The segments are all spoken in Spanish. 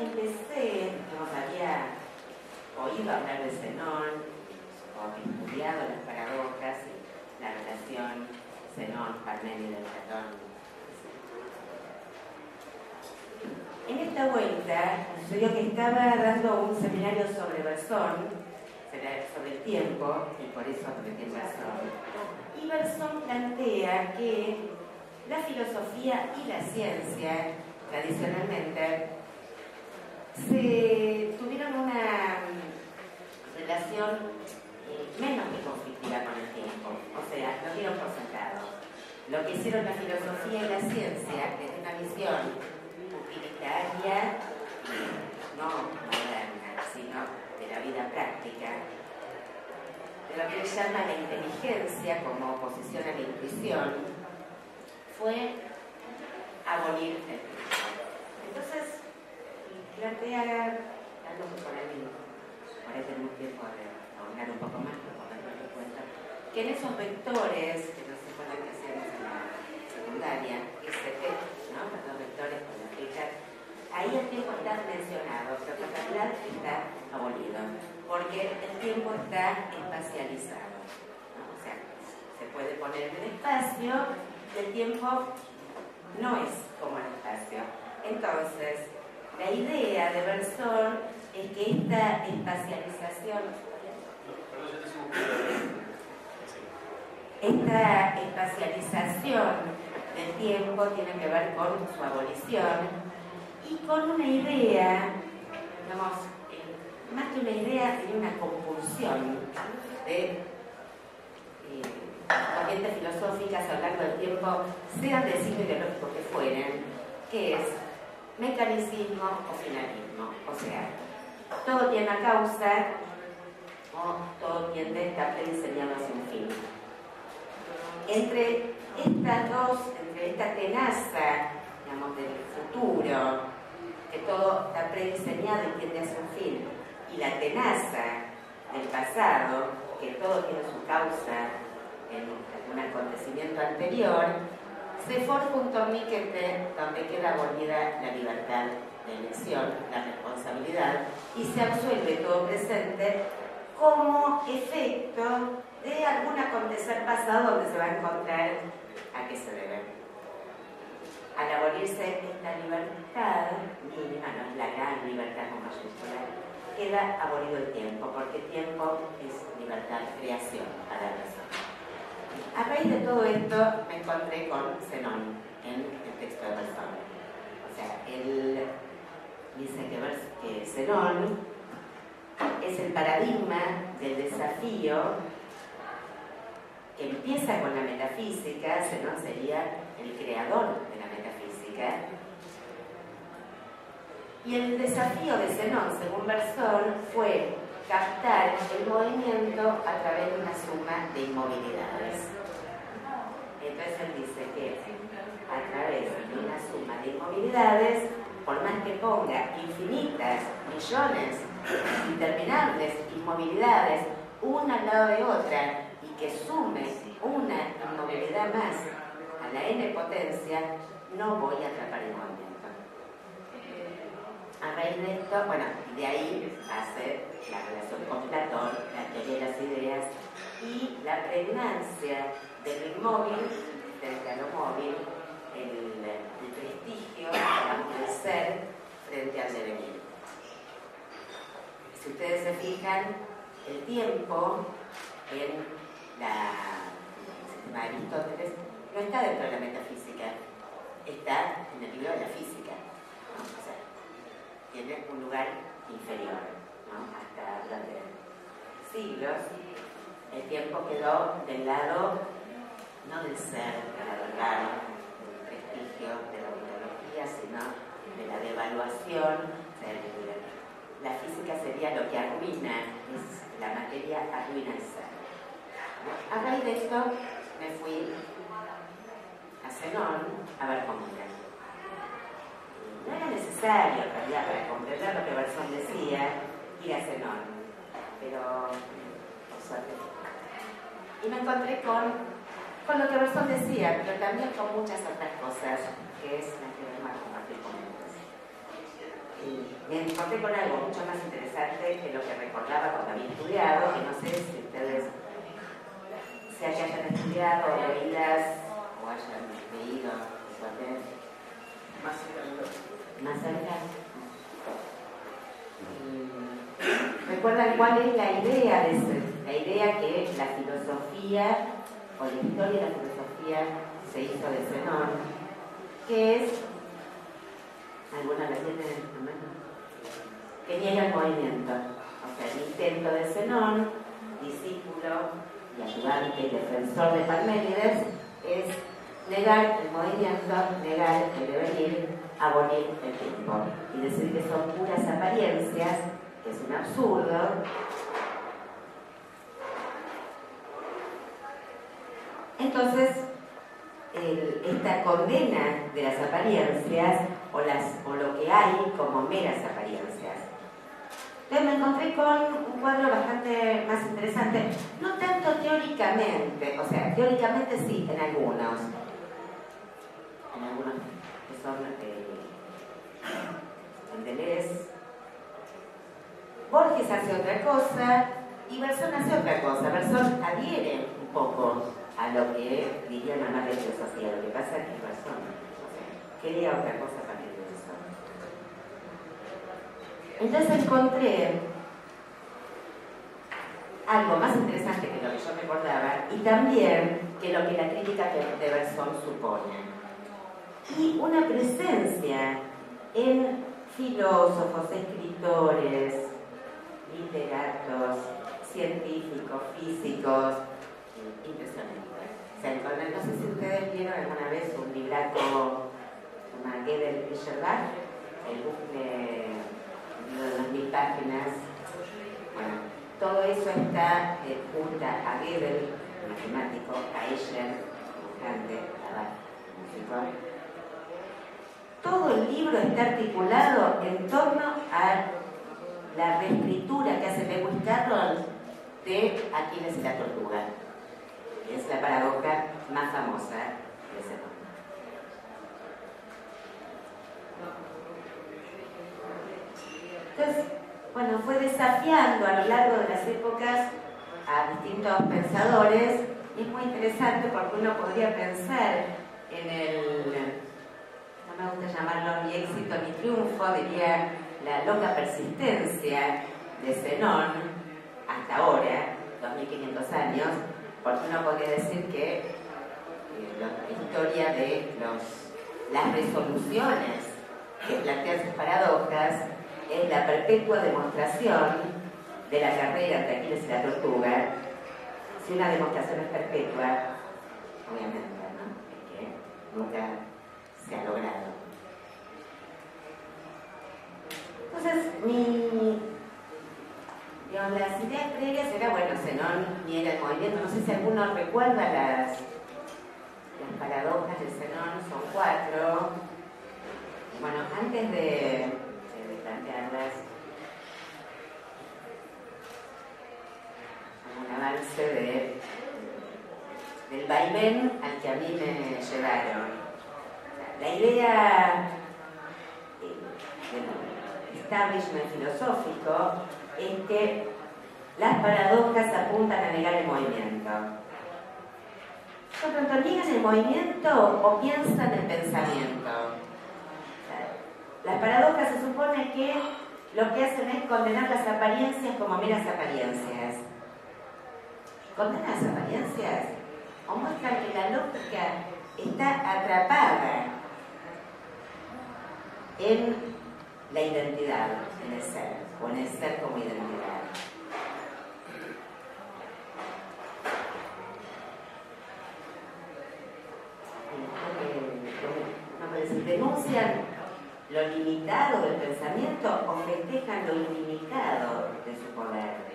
empecé, no había oído hablar de Zenón, o estudiado las paradojas y la relación Zenón, Parménides, Platón. En esta vuelta sucedió que estaba dando un seminario sobre Bersón, sobre el tiempo, y por eso metí Bersón. Y Bersón plantea que la filosofía y la ciencia, tradicionalmente, se tuvieron una relación eh, menos que conflictiva con el tiempo, o sea, lo dieron por sentado. Lo que hicieron la filosofía y la ciencia, desde una visión utilitaria, no moderna, sino de la vida práctica, de lo que se llama la inteligencia como oposición a la intuición, fue abolir el Entonces, plantea que por ahí parece muy tiempo de ahondar un poco más, pero por en cuenta, que en esos vectores, que no se pueden hacíamos en la secundaria, ST, ¿no? Los vectores con la flecha, ahí el tiempo está mencionado, pero realidad está abolido, porque el tiempo está espacializado. O sea, se puede poner en el espacio el tiempo no es como el espacio. Entonces, la idea de Bersón es que esta espacialización, esta espacialización del tiempo tiene que ver con su abolición y con una idea, digamos, eh, más que una idea, tiene una compulsión de corrientes filosóficas largo del tiempo, sean de signo ideológico que fueren, que es mecanicismo o finalismo. O sea, todo tiene una causa o todo tiende a estar prediseñado hacia un fin. Entre estas dos, entre esta tenaza, digamos, del futuro, que todo está prediseñado y tiende hacia un fin, y la tenaza del pasado, que todo tiene su causa en un acontecimiento anterior, se forja un torniquete donde queda abolida la libertad de elección, la responsabilidad, y se absuelve todo presente como efecto de algún acontecer pasado donde se va a encontrar a qué se debe. Al abolirse esta libertad mínima, no es la gran libertad con mayúscula, queda abolido el tiempo, porque tiempo es libertad, creación para la. A raíz de todo esto me encontré con Zenón en el texto de Bersón. O sea, él dice que, Zenón es el paradigma del desafío que empieza con la metafísica, Zenón sería el creador de la metafísica. Y el desafío de Zenón, según Bersón, fue captar el movimiento a través de una suma de inmovilidades. Entonces él dice que a través de una suma de inmovilidades, por más que ponga infinitas, millones, interminables inmovilidades, una al lado de otra, y que sume una inmovilidad más a la n potencia, no voy a atrapar el movimiento. A raíz de esto, bueno, de ahí hace la relación con Platón, la teoría de las ideas y la pregnancia del inmóvil frente a lo móvil, el, prestigio del ser frente al devenir. Si ustedes se fijan, el tiempo en la sistema de Aristóteles no está dentro de la metafísica, está en el libro de la física. O sea, tiene un lugar inferior, hasta durante siglos el tiempo quedó del lado no del ser, de la del prestigio de la mitología, sino de la devaluación. la física sería lo que arruina, es la materia arruina el ser. A raíz de esto me fui a Zenón a ver era. No era necesario, en realidad, para comprender lo que Bersón decía, ir a Zenón, pero por suerte. Y me encontré con con lo que Bersón decía, pero también con muchas otras cosas, que es la que vamos a compartir con ustedes. me encontré con algo mucho más interesante que lo que recordaba cuando había estudiado, que no sé si ustedes, sea que hayan estudiado o leídas o hayan leído, más. Más cerca. ¿Recuerdan cuál es la idea de eso? La idea que la filosofía o la historia de la filosofía se hizo de Zenón, que es, ¿alguna la tiene en? Que niega el movimiento. O sea, el intento de Zenón, discípulo y ayudante y defensor de Parménides, es negar el movimiento, negar el devenir, abolir el tiempo y decir que son puras apariencias, que es un absurdo. Entonces, esta condena de las apariencias o, lo que hay como meras apariencias. Entonces me encontré con un cuadro bastante más interesante, no tanto teóricamente, o sea, teóricamente sí, en algunos, en algunos que son eh, en Deleuze. Borges hace otra cosa y Bersón hace otra cosa. Bersón adhiere un poco a lo que diría mamá de filosofía. Lo que pasa es que Bersón quería otra cosa para el eso. Entonces encontré algo más interesante que lo que yo me acordaba y también que lo que la crítica de Bersón supone y una presencia en filósofos, escritores, literatos, científicos, físicos. No sé si ustedes vieron alguna vez un libraco llamado Gödel Fischerbach, el bucle de mil páginas. Bueno, todo eso está junto a Gödel, matemático, a Escher, dibujante, músico todo el libro está articulado en torno a la reescritura que hace Lewis Carroll de Aquiles y la tortuga, es la paradoja más famosa de ese nombre. Entonces, bueno, fue desafiando a lo largo de las épocas a distintos pensadores y es muy interesante porque uno podría pensar en el me gusta llamarlo ni éxito ni triunfo, diría la loca persistencia de Zenón hasta ahora, 2500 años, porque uno podría decir que eh, la historia de las resoluciones que plantean sus paradojas es la perpetua demostración de la carrera entre Aquiles y la tortuga. Si una demostración es perpetua, obviamente, ¿no? Es que nunca se ha logrado. Entonces, mi, digamos, las ideas previas era, bueno, Zenón niega el movimiento, no sé si alguno recuerda las, las paradojas de Zenón, son cuatro. Bueno, antes de, plantearlas, un avance de, del vaivén al que a mí me llevaron. La idea del establishment filosófico es que las paradojas apuntan a negar el movimiento. Por tanto, niegan el movimiento o piensan el pensamiento. Las paradojas se supone que lo que hacen es condenar las apariencias como meras apariencias. ¿Condenan las apariencias? O muestran que la lógica está atrapada en la identidad, en el ser, el ser como identidad. Denuncian lo limitado del pensamiento o festejan lo ilimitado de su poder.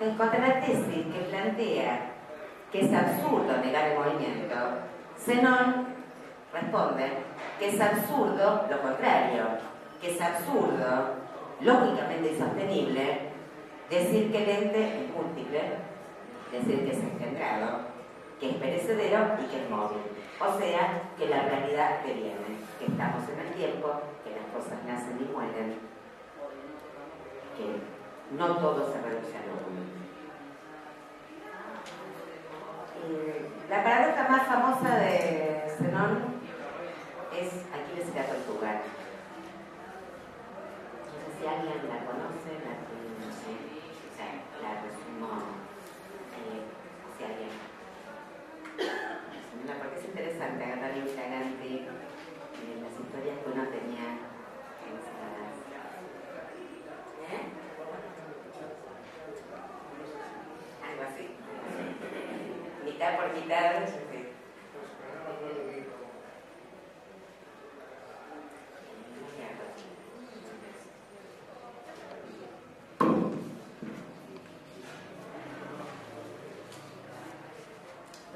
En contra la tesis que plantea que es absurdo negar el movimiento, Zenón responde que es absurdo lo contrario, que es absurdo, lógicamente insostenible, decir que el ente es múltiple, decir que es engendrado, que es perecedero y que es móvil. O sea, que la realidad que viene, que estamos en el tiempo, que las cosas nacen y mueren, que no todo se reduce a lo único. La paradoja más famosa de Zenón es Aquiles y la tortuga. No sé si alguien la conoce, la, no sé, o sea, la resumo eh, si alguien. Porque es interesante agarrar Instaganti en las historias que uno tenía pensadas. ¿Eh? Algo así. Mitad por mitad.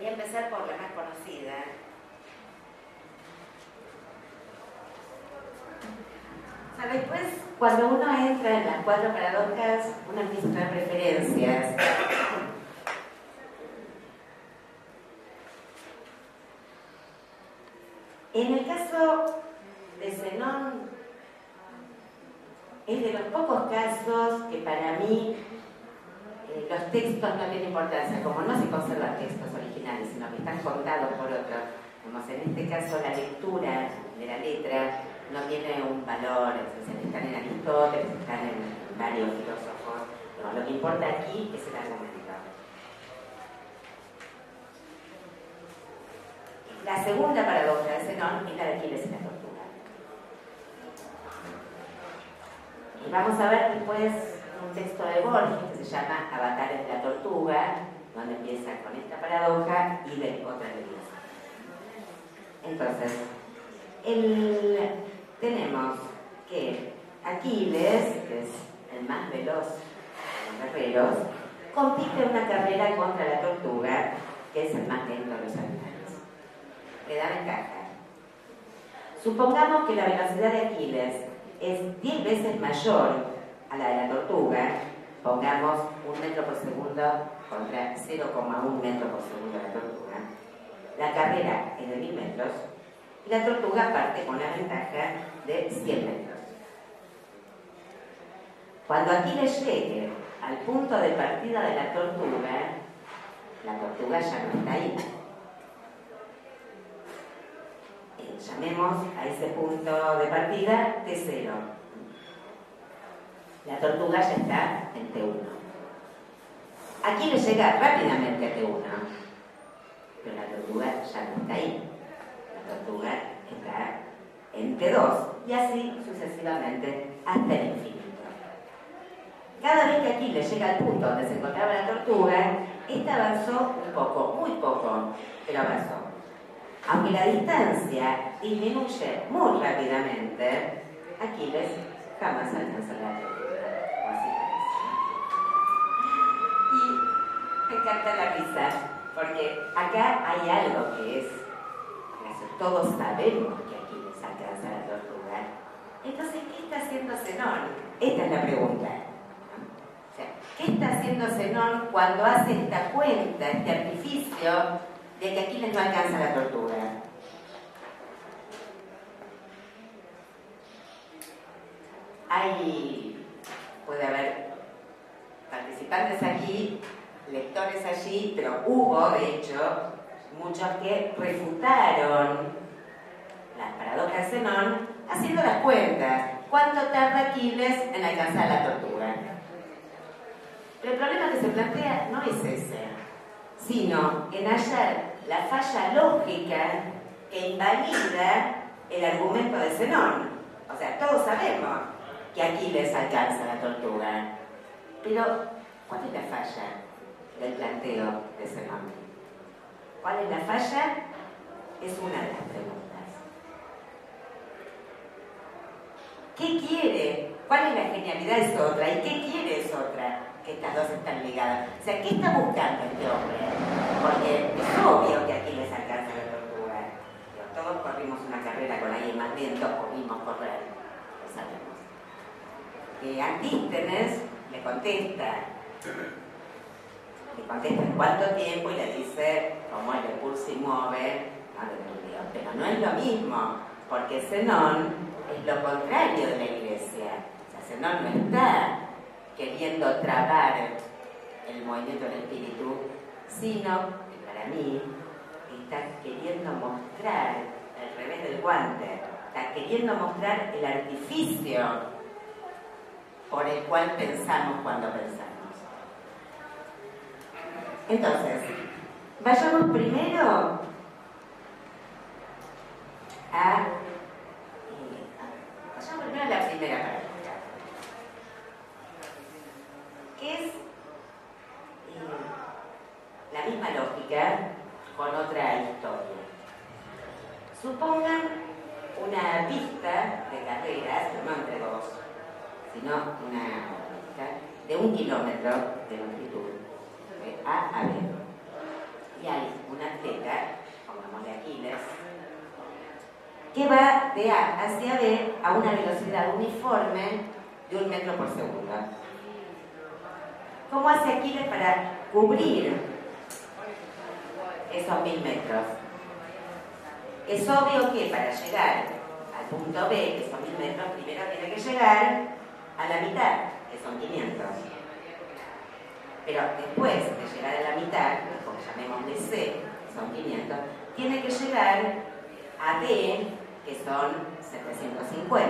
Voy a empezar por la más conocida. O sea, después, cuando uno entra en las cuatro paradojas, uno empieza a tener preferencias. En el caso de Zenón, es de los pocos casos que para mí eh, los textos no tienen importancia, como no se conservan textos originales, sino que están contados por otros, como en este caso la lectura de la letra no tiene un valor, están en Aristóteles, están en varios filósofos, lo que importa aquí es el argumento. La segunda paradoja de Zenón es la de Aquiles y la tortuga. Y vamos a ver después un texto de Borges que se llama Avatares de la Tortuga, donde empieza con esta paradoja y de otra de Entonces, tenemos que Aquiles, que es el más veloz de los guerreros, compite una carrera contra la tortuga, que es el más lento de los animales. Le da ventaja. Supongamos que la velocidad de Aquiles es 10 veces mayor a la de la tortuga, pongamos un metro por segundo contra 0,1 metro por segundo de la tortuga. La carrera es de 1000 metros y la tortuga parte con la ventaja de 100 metros. Cuando Aquiles llegue al punto de partida de la tortuga, la tortuga ya no está ahí. Eh, llamemos a ese punto de partida T0. La tortuga ya está en T1. Aquiles llega rápidamente a T1, pero la tortuga ya no está ahí. La tortuga está en T2 y así sucesivamente hasta el infinito. Cada vez que Aquiles llega al punto donde se encontraba la tortuga, esta avanzó un poco, muy poco, pero avanzó. Aunque la distancia disminuye muy rápidamente, Aquiles jamás alcanza la tortuga. Y me encanta la risa, porque acá hay algo que es, todos sabemos que Aquiles alcanza la tortuga. Entonces, ¿qué está haciendo Zenón? Esta es la pregunta. ¿Qué está haciendo Zenón cuando hace esta cuenta, este artificio de que Aquiles no alcanza la tortuga? Hay, puede haber participantes aquí, lectores allí, pero hubo, de hecho, muchos que refutaron las paradojas de Zenón haciendo las cuentas. ¿Cuánto tarda Aquiles en alcanzar la tortuga? Pero el problema que se plantea no es ese, sino en hallar la falla lógica que invalida el argumento de Zenón. O sea, todos sabemos que Aquiles alcanza la tortuga. Pero, ¿cuál es la falla del planteo de Zenón? ¿Cuál es la falla? Es una de las preguntas. ¿Qué quiere? ¿Cuál es la genialidad? Es otra. ¿Y qué quiere es otra? que estas dos están ligadas. O sea, ¿qué está buscando este hombre? Porque es obvio que aquí les alcanza la tortuga. todos corrimos una carrera con alguien más lento o vimos correr, lo sabemos. Eh, Antístenes le contesta, Le contesta en cuánto tiempo y le dice cómo el recurso mueve, no, pero no es lo mismo, porque Zenón es lo contrario de la iglesia. O sea, Zenón no está queriendo trabar el movimiento del espíritu, sino que para mí está queriendo mostrar el revés del guante, está queriendo mostrar el artificio por el cual pensamos cuando pensamos. Entonces, vayamos primero a, que es eh, la misma lógica con otra historia. Supongan una pista de carreras, no entre dos, sino una pista de un kilómetro de longitud, de A a B. Y hay un atleta, pongámosle Aquiles, que va de A hacia B a una velocidad uniforme de un metro por segundo. ¿Cómo hace Aquiles para cubrir esos mil metros? Es obvio que para llegar al punto B, que son mil metros, primero tiene que llegar a la mitad, que son 500. Pero después de llegar a la mitad, como llamémosle C, que son 500, tiene que llegar a D, que son 750.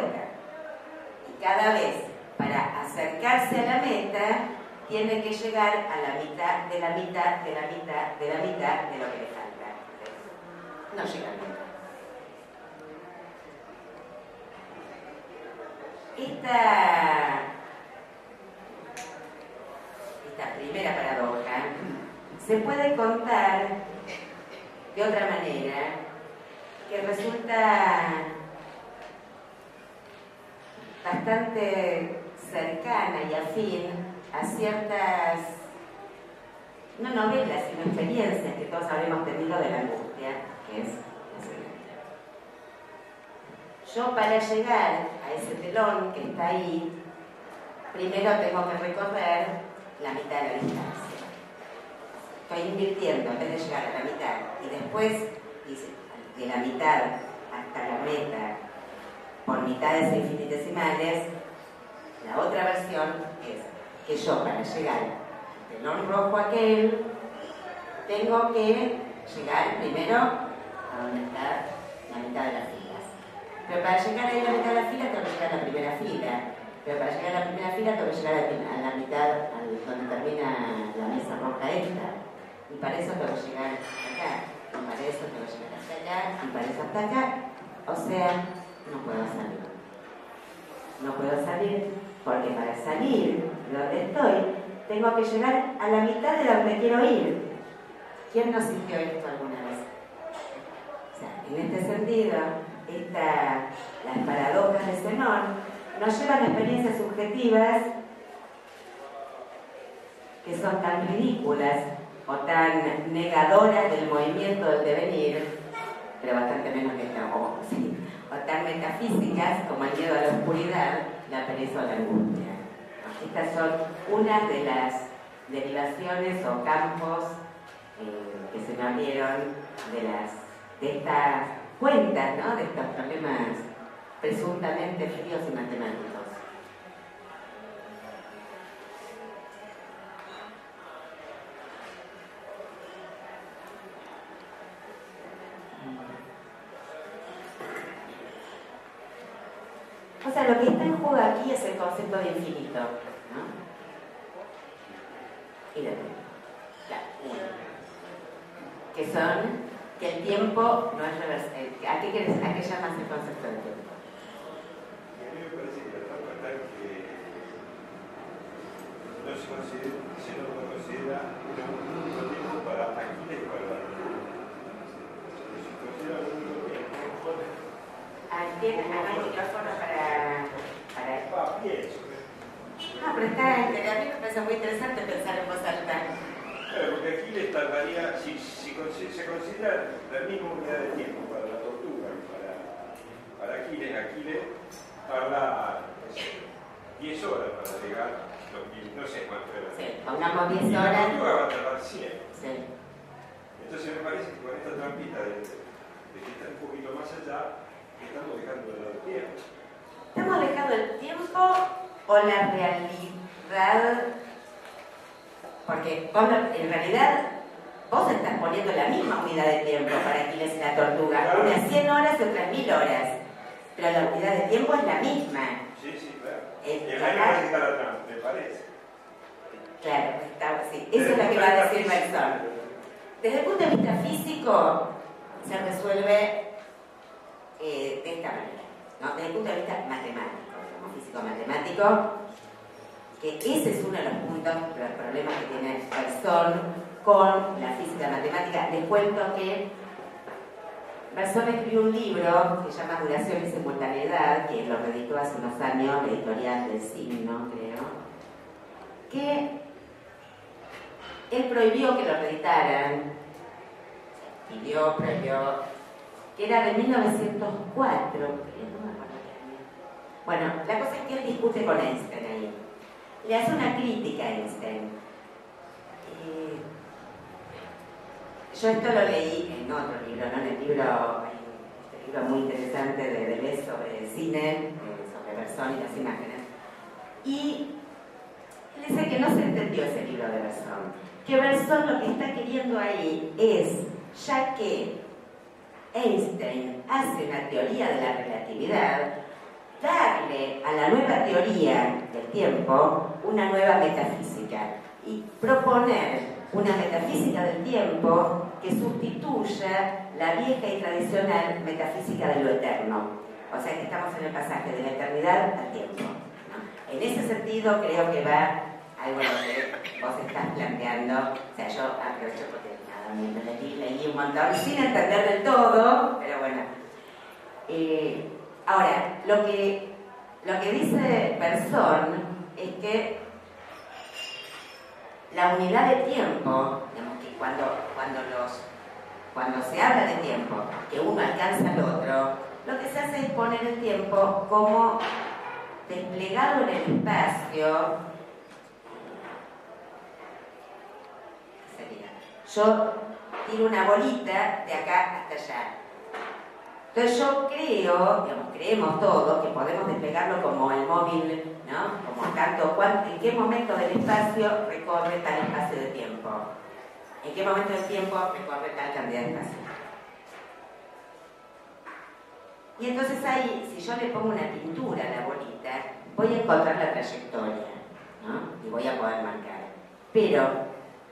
Y cada vez, para acercarse a la meta, tiene que llegar a la mitad de la mitad de la mitad de la mitad de lo que le falta. No llega a meta. Esta, esta primera paradoja se puede contar de otra manera que resulta bastante cercana y afín a ciertas, no novelas, sino experiencias que todos habremos tenido de la angustia, que es la. Yo para llegar a ese telón que está ahí, primero tengo que recorrer la mitad de la distancia. Estoy invirtiendo en vez de llegar a la mitad y después de la mitad hasta la meta por mitades infinitesimales, la otra versión es que yo para llegar al telón rojo aquel, tengo que llegar primero a donde está la mitad de las filas. Pero para llegar a la mitad de la fila tengo que llegar a la primera fila. Pero para llegar a la primera fila tengo que llegar a la mitad, donde termina la mesa roja esta. Y para eso tengo que llegar acá. Y para eso tengo que llegar Y para eso acá. O sea, no puedo salir. No puedo salir porque para salir de donde estoy, tengo que llegar a la mitad de donde quiero ir. ¿Quién no sintió esto alguna vez? O sea, en este sentido, esta, las paradojas de Zenón nos llevan a experiencias subjetivas que son tan ridículas o tan negadoras del movimiento del devenir, pero bastante menos que esta, o, sí, o tan metafísicas como el miedo a la oscuridad, la pereza o la angustia. Estas son unas de las derivaciones o campos eh, que se me abrieron de, las, de estas cuentas, ¿no? de estos problemas presuntamente fríos y matemáticos. Aquí es el concepto de infinito. ¿no? Y de claro, Que son que el tiempo no es reversible. ¿A qué, quieres, ¿A qué llamas el concepto de tiempo? A mí me parece que la falta que no se, considera, se no considera un único tiempo para Aquiles y para la Se considera un único tiempo. Ah, ¿Tienes el micrófono para, para Ah, pero está, a mí me parece muy interesante pensar en voz alta. Claro, porque Aquiles tardaría, si, se considera la misma unidad de tiempo para la tortuga y para, para Aquiles, Aquiles tarda no sé, 10 horas para llegar no sé cuánto era. Sí, pongamos 10 Y la horas. tortuga va a tardar 100. Sí. Entonces me parece que con esta trampita de, de que está un poquito más allá, estamos dejando de lado tiempo. ¿Estamos dejando el tiempo o la realidad? Porque vos en realidad vos estás poniendo la misma unidad de tiempo para Aquiles y la tortuga. Unas 100 horas y otras 1000 horas. Pero la unidad de tiempo es la misma. Sí, sí, claro. Es- Y acá que está trampa, me parece. Claro, está, sí. Eso es lo que va a decir Bergson. Desde el punto de vista físico, se resuelve eh, de esta manera. Desde el punto de vista matemático, como físico-matemático, que ese es uno de los puntos, los problemas que tiene Bergson con la física matemática. Les cuento que Bergson escribió un libro que se llama Duración y Simultaneidad, que lo reeditó hace unos años, la editorial del Signo, creo, que él prohibió que lo reeditaran, pidió, prohibió, que era de 1904, creo, no me acuerdo qué año. Bueno, la cosa es que él discute con Einstein ahí. Le hace una crítica a Einstein. Eh, yo esto lo leí en otro libro, ¿no? En el libro, este libro muy interesante de Deleuze sobre cine, eh, sobre Bergson y las imágenes. Y él dice que no se entendió ese libro de Bergson. Que Bergson lo que está queriendo ahí es, ya que Einstein hace una teoría de la relatividad, darle a la nueva teoría del tiempo una nueva metafísica y proponer una metafísica del tiempo que sustituya la vieja y tradicional metafísica de lo eterno. O sea que estamos en el pasaje de la eternidad al tiempo. En ese sentido creo que va algo lo que vos estás planteando. O sea, yo aprovecho porque nada, me leí, leí un montón sin entender del todo, pero bueno. Eh, ahora, lo que, lo que dice Persson es que la unidad de tiempo, digamos que cuando, cuando, los, cuando se habla de tiempo, que uno alcanza al otro, lo que se hace es poner el tiempo como desplegado en el espacio. Yo tiro una bolita de acá hasta allá. Entonces yo creo, digamos, creemos todos que podemos desplegarlo como el móvil, ¿no? Como tanto, en qué momento del espacio recorre tal espacio de tiempo. En qué momento del tiempo recorre tal cantidad de espacio. Y entonces ahí, si yo le pongo una pintura a la bolita, voy a encontrar la trayectoria, ¿no? Y voy a poder marcar. Pero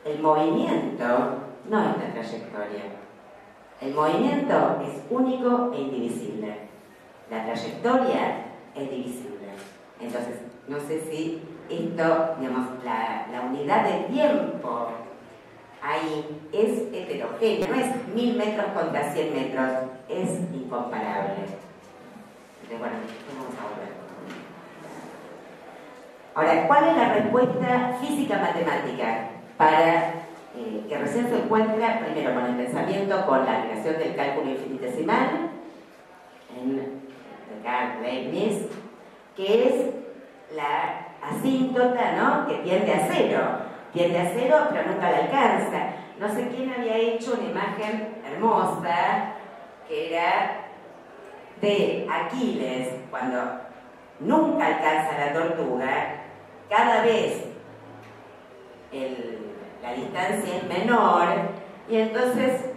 el movimiento no es la trayectoria. El movimiento es único e indivisible. La trayectoria es divisible. Entonces, no sé si esto, digamos, la, unidad de tiempo ahí es heterogénea, no es mil metros contra cien metros, es incomparable. Entonces, bueno, vamos a volver. Ahora, ¿cuál es la respuesta física-matemática para eh, que recién se encuentra primero con el pensamiento, con la creación del cálculo infinitesimal en de Carl Leibniz, que es la asíntota, ¿no? Que tiende a cero, tiende a cero, pero nunca la alcanza. No sé quién había hecho una imagen hermosa que era de Aquiles cuando nunca alcanza la tortuga, cada vez el la distancia es menor y entonces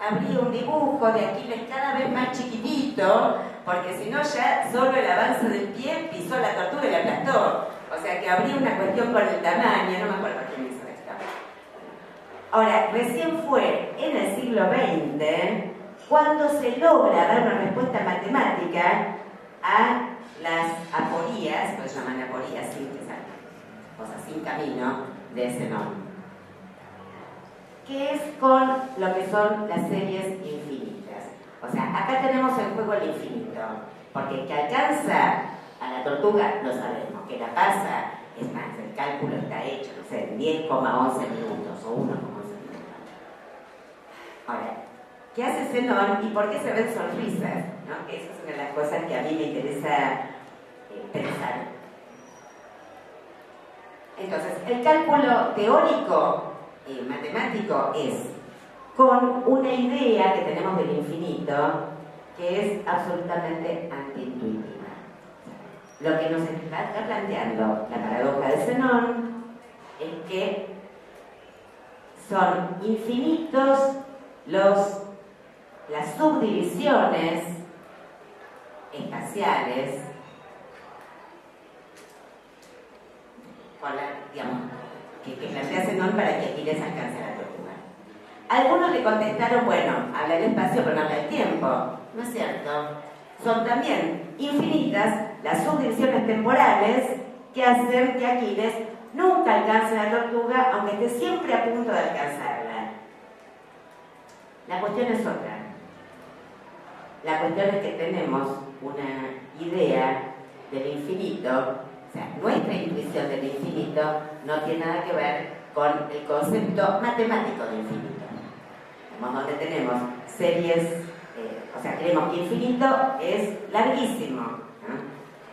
habría un dibujo de Aquiles cada vez más chiquitito, porque si no ya solo el avance del pie pisó la tortuga y la aplastó. O sea que habría una cuestión con el tamaño, no me acuerdo quién hizo esto. Ahora, recién fue en el siglo XX cuando se logra dar una respuesta matemática a las aporías, que se llaman aporías, sin, sea, sin camino, de ese nombre que es con lo que son las series infinitas. O sea, acá tenemos en juego el infinito, porque el que alcanza a la tortuga lo sabemos, que la pasa, es más, el cálculo está hecho, no sé, en 10,11 minutos o 1,11 minutos. Ahora, ¿qué hace Zenón y por qué se ven sonrisas? ¿No? Esa es una de las cosas que a mí me interesa eh, pensar. Entonces, el cálculo teórico matemático es con una idea que tenemos del infinito que es absolutamente antiintuitiva. Lo que nos está planteando la paradoja de Zenón es que son infinitos los, las subdivisiones espaciales digamos, que, que plantea Zenón para que Aquiles alcance la tortuga. Algunos le contestaron, bueno, habla del espacio pero no habla del tiempo. No es cierto. Son también infinitas las subdivisiones temporales que hacen que Aquiles nunca alcance la tortuga, aunque esté siempre a punto de alcanzarla. La cuestión es otra. La cuestión es que tenemos una idea del infinito, o sea, nuestra intuición del infinito no tiene nada que ver con el concepto matemático de infinito. Donde tenemos series, eh, o sea, creemos que infinito es larguísimo.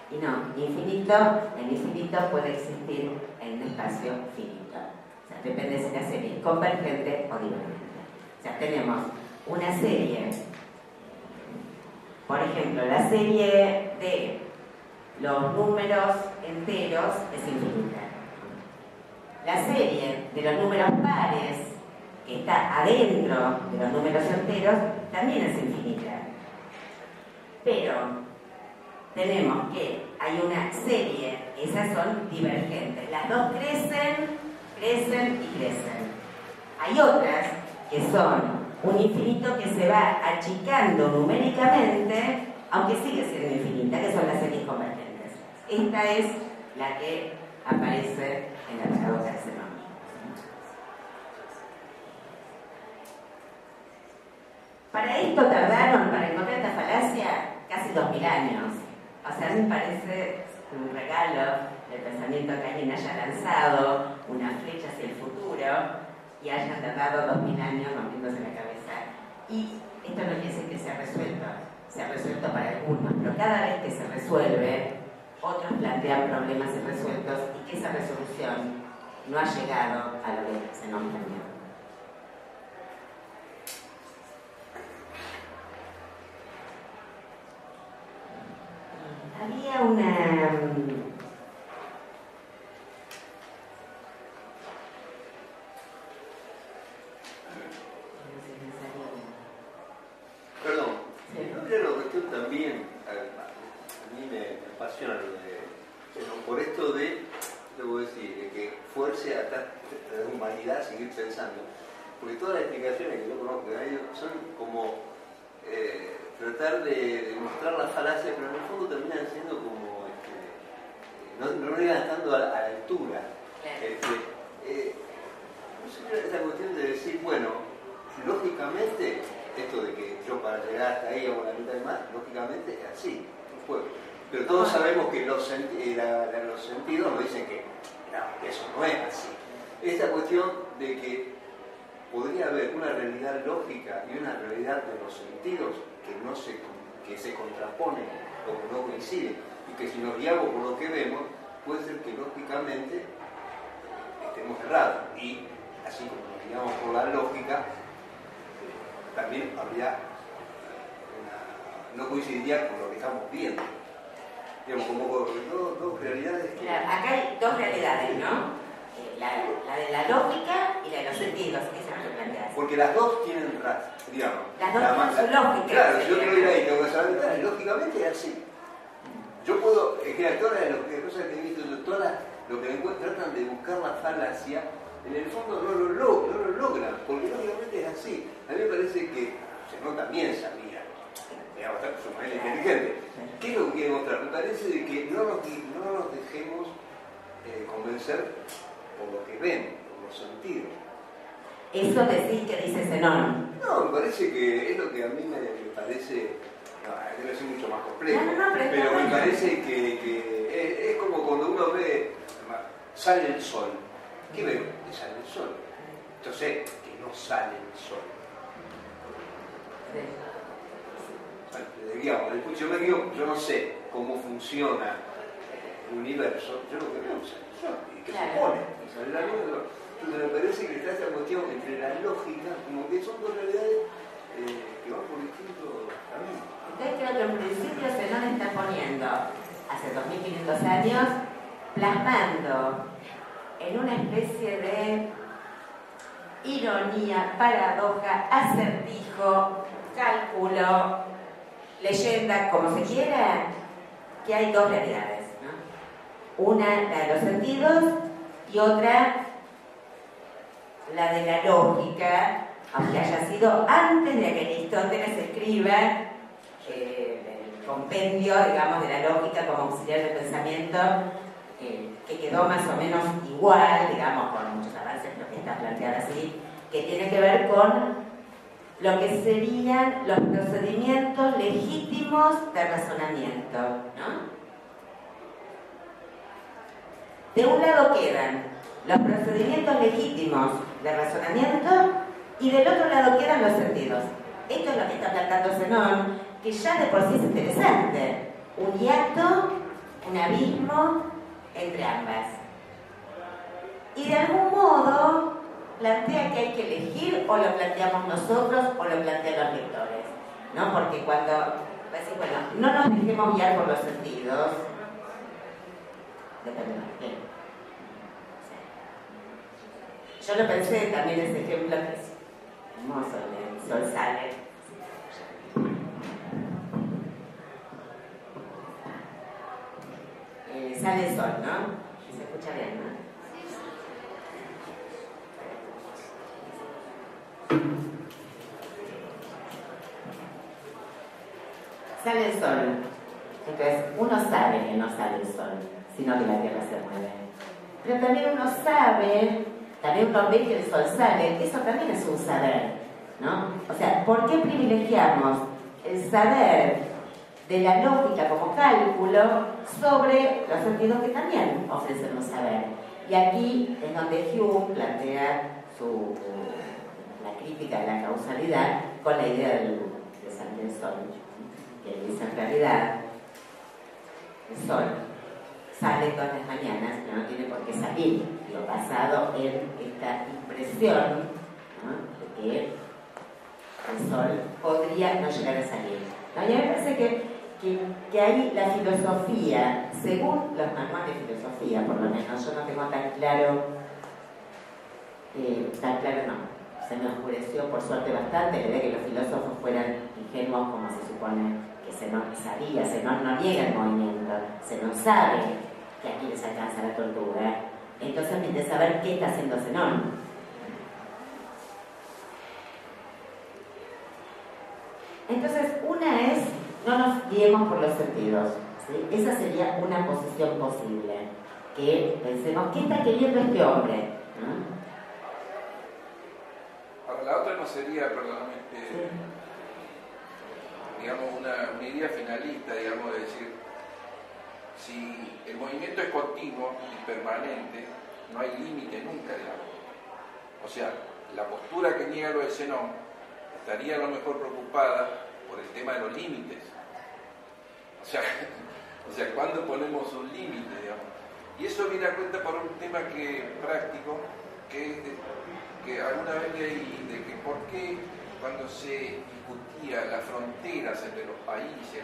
Y no, infinito, el infinito puede existir en un espacio finito. O sea, depende si la serie es convergente o divergente. O sea, tenemos una serie por ejemplo, la serie de los números enteros es infinita. La serie de los números pares, que está adentro de los números enteros, también es infinita. Pero tenemos que hay una serie, esas son divergentes. Las dos crecen, crecen y crecen. Hay otras que son un infinito que se va achicando numéricamente, aunque sigue siendo infinita, que son las series convergentes. Esta es la que aparece en la paradoja de Zenón. Para esto tardaron, para encontrar esta falacia, casi dos mil años. O sea, a mí me parece un regalo del pensamiento que alguien haya lanzado una flecha hacia el futuro y hayan tardado dos mil años rompiéndose la cabeza. Y esto no quiere decir que sea resuelto, se ha resuelto para algunos, pero cada vez que se resuelve, otros plantean problemas irresueltos y que esa resolución no ha llegado a lo que se nos planteó. Había una Una, la de los sentidos, y otra, la de la lógica, aunque haya sido antes de que Aristóteles escriba eh, el compendio, digamos, de la lógica como auxiliar del pensamiento, eh, que quedó más o menos igual, digamos, con muchos avances, lo que está planteado así, que tiene que ver con lo que serían los procedimientos legítimos de razonamiento, ¿no? De un lado quedan los procedimientos legítimos de razonamiento y del otro lado quedan los sentidos. Esto es lo que está planteando Zenón, que ya de por sí es interesante. Un hiato, un abismo entre ambas. Y de algún modo plantea que hay que elegir o lo planteamos nosotros o lo plantean los lectores. ¿No? Porque cuando bueno, no nos dejemos guiar por los sentidos. Depende de quién. Yo lo pensé también ese ejemplo que es hermoso, el sol sale. Eh, sale el sol, ¿no? Se escucha bien, ¿no? Sale el sol. Entonces, uno sabe que no sale el sol, sino que la Tierra se mueve. Pero también uno sabe, también uno ve que sol sale, eso también es un saber, ¿no? O sea, ¿por qué privilegiamos el saber de la lógica como cálculo sobre los sentidos que también ofrecen un saber? Y aquí es donde Hume plantea su, la crítica de la causalidad con la idea del, de San Sol, que dice en realidad el sol sale todas las mañanas, pero no tiene por qué salir, basado en esta impresión de que el sol podría no llegar a salir. ¿no? Y a mí me parece que, que, que ahí la filosofía, según los manuales de filosofía, por lo menos, yo no tengo tan claro, eh, tan claro no, se me oscureció por suerte bastante la idea de que los filósofos fueran ingenuos como se supone que se nos sabía, se nos no niega el movimiento, se nos sabe que aquí les alcanza la tortuga. Entonces me interesa saber qué está haciendo Zenón. Entonces, una es, no nos guiemos por los sentidos. ¿sí? Esa sería una posición posible. Que pensemos, ¿qué está queriendo este hombre? ¿no? Ahora, la otra no sería, perdóname, eh, digamos, una, una idea finalista, digamos, de decir, si el movimiento es continuo y permanente, no hay límite nunca, digamos. O sea, la postura que niega lo de Zenón estaría a lo mejor preocupada por el tema de los límites. O sea, o sea ¿cuándo ponemos un límite, digamos? Y eso viene a cuenta por un tema que práctico, que que alguna vez leí de que por qué cuando se discutía las fronteras entre los países,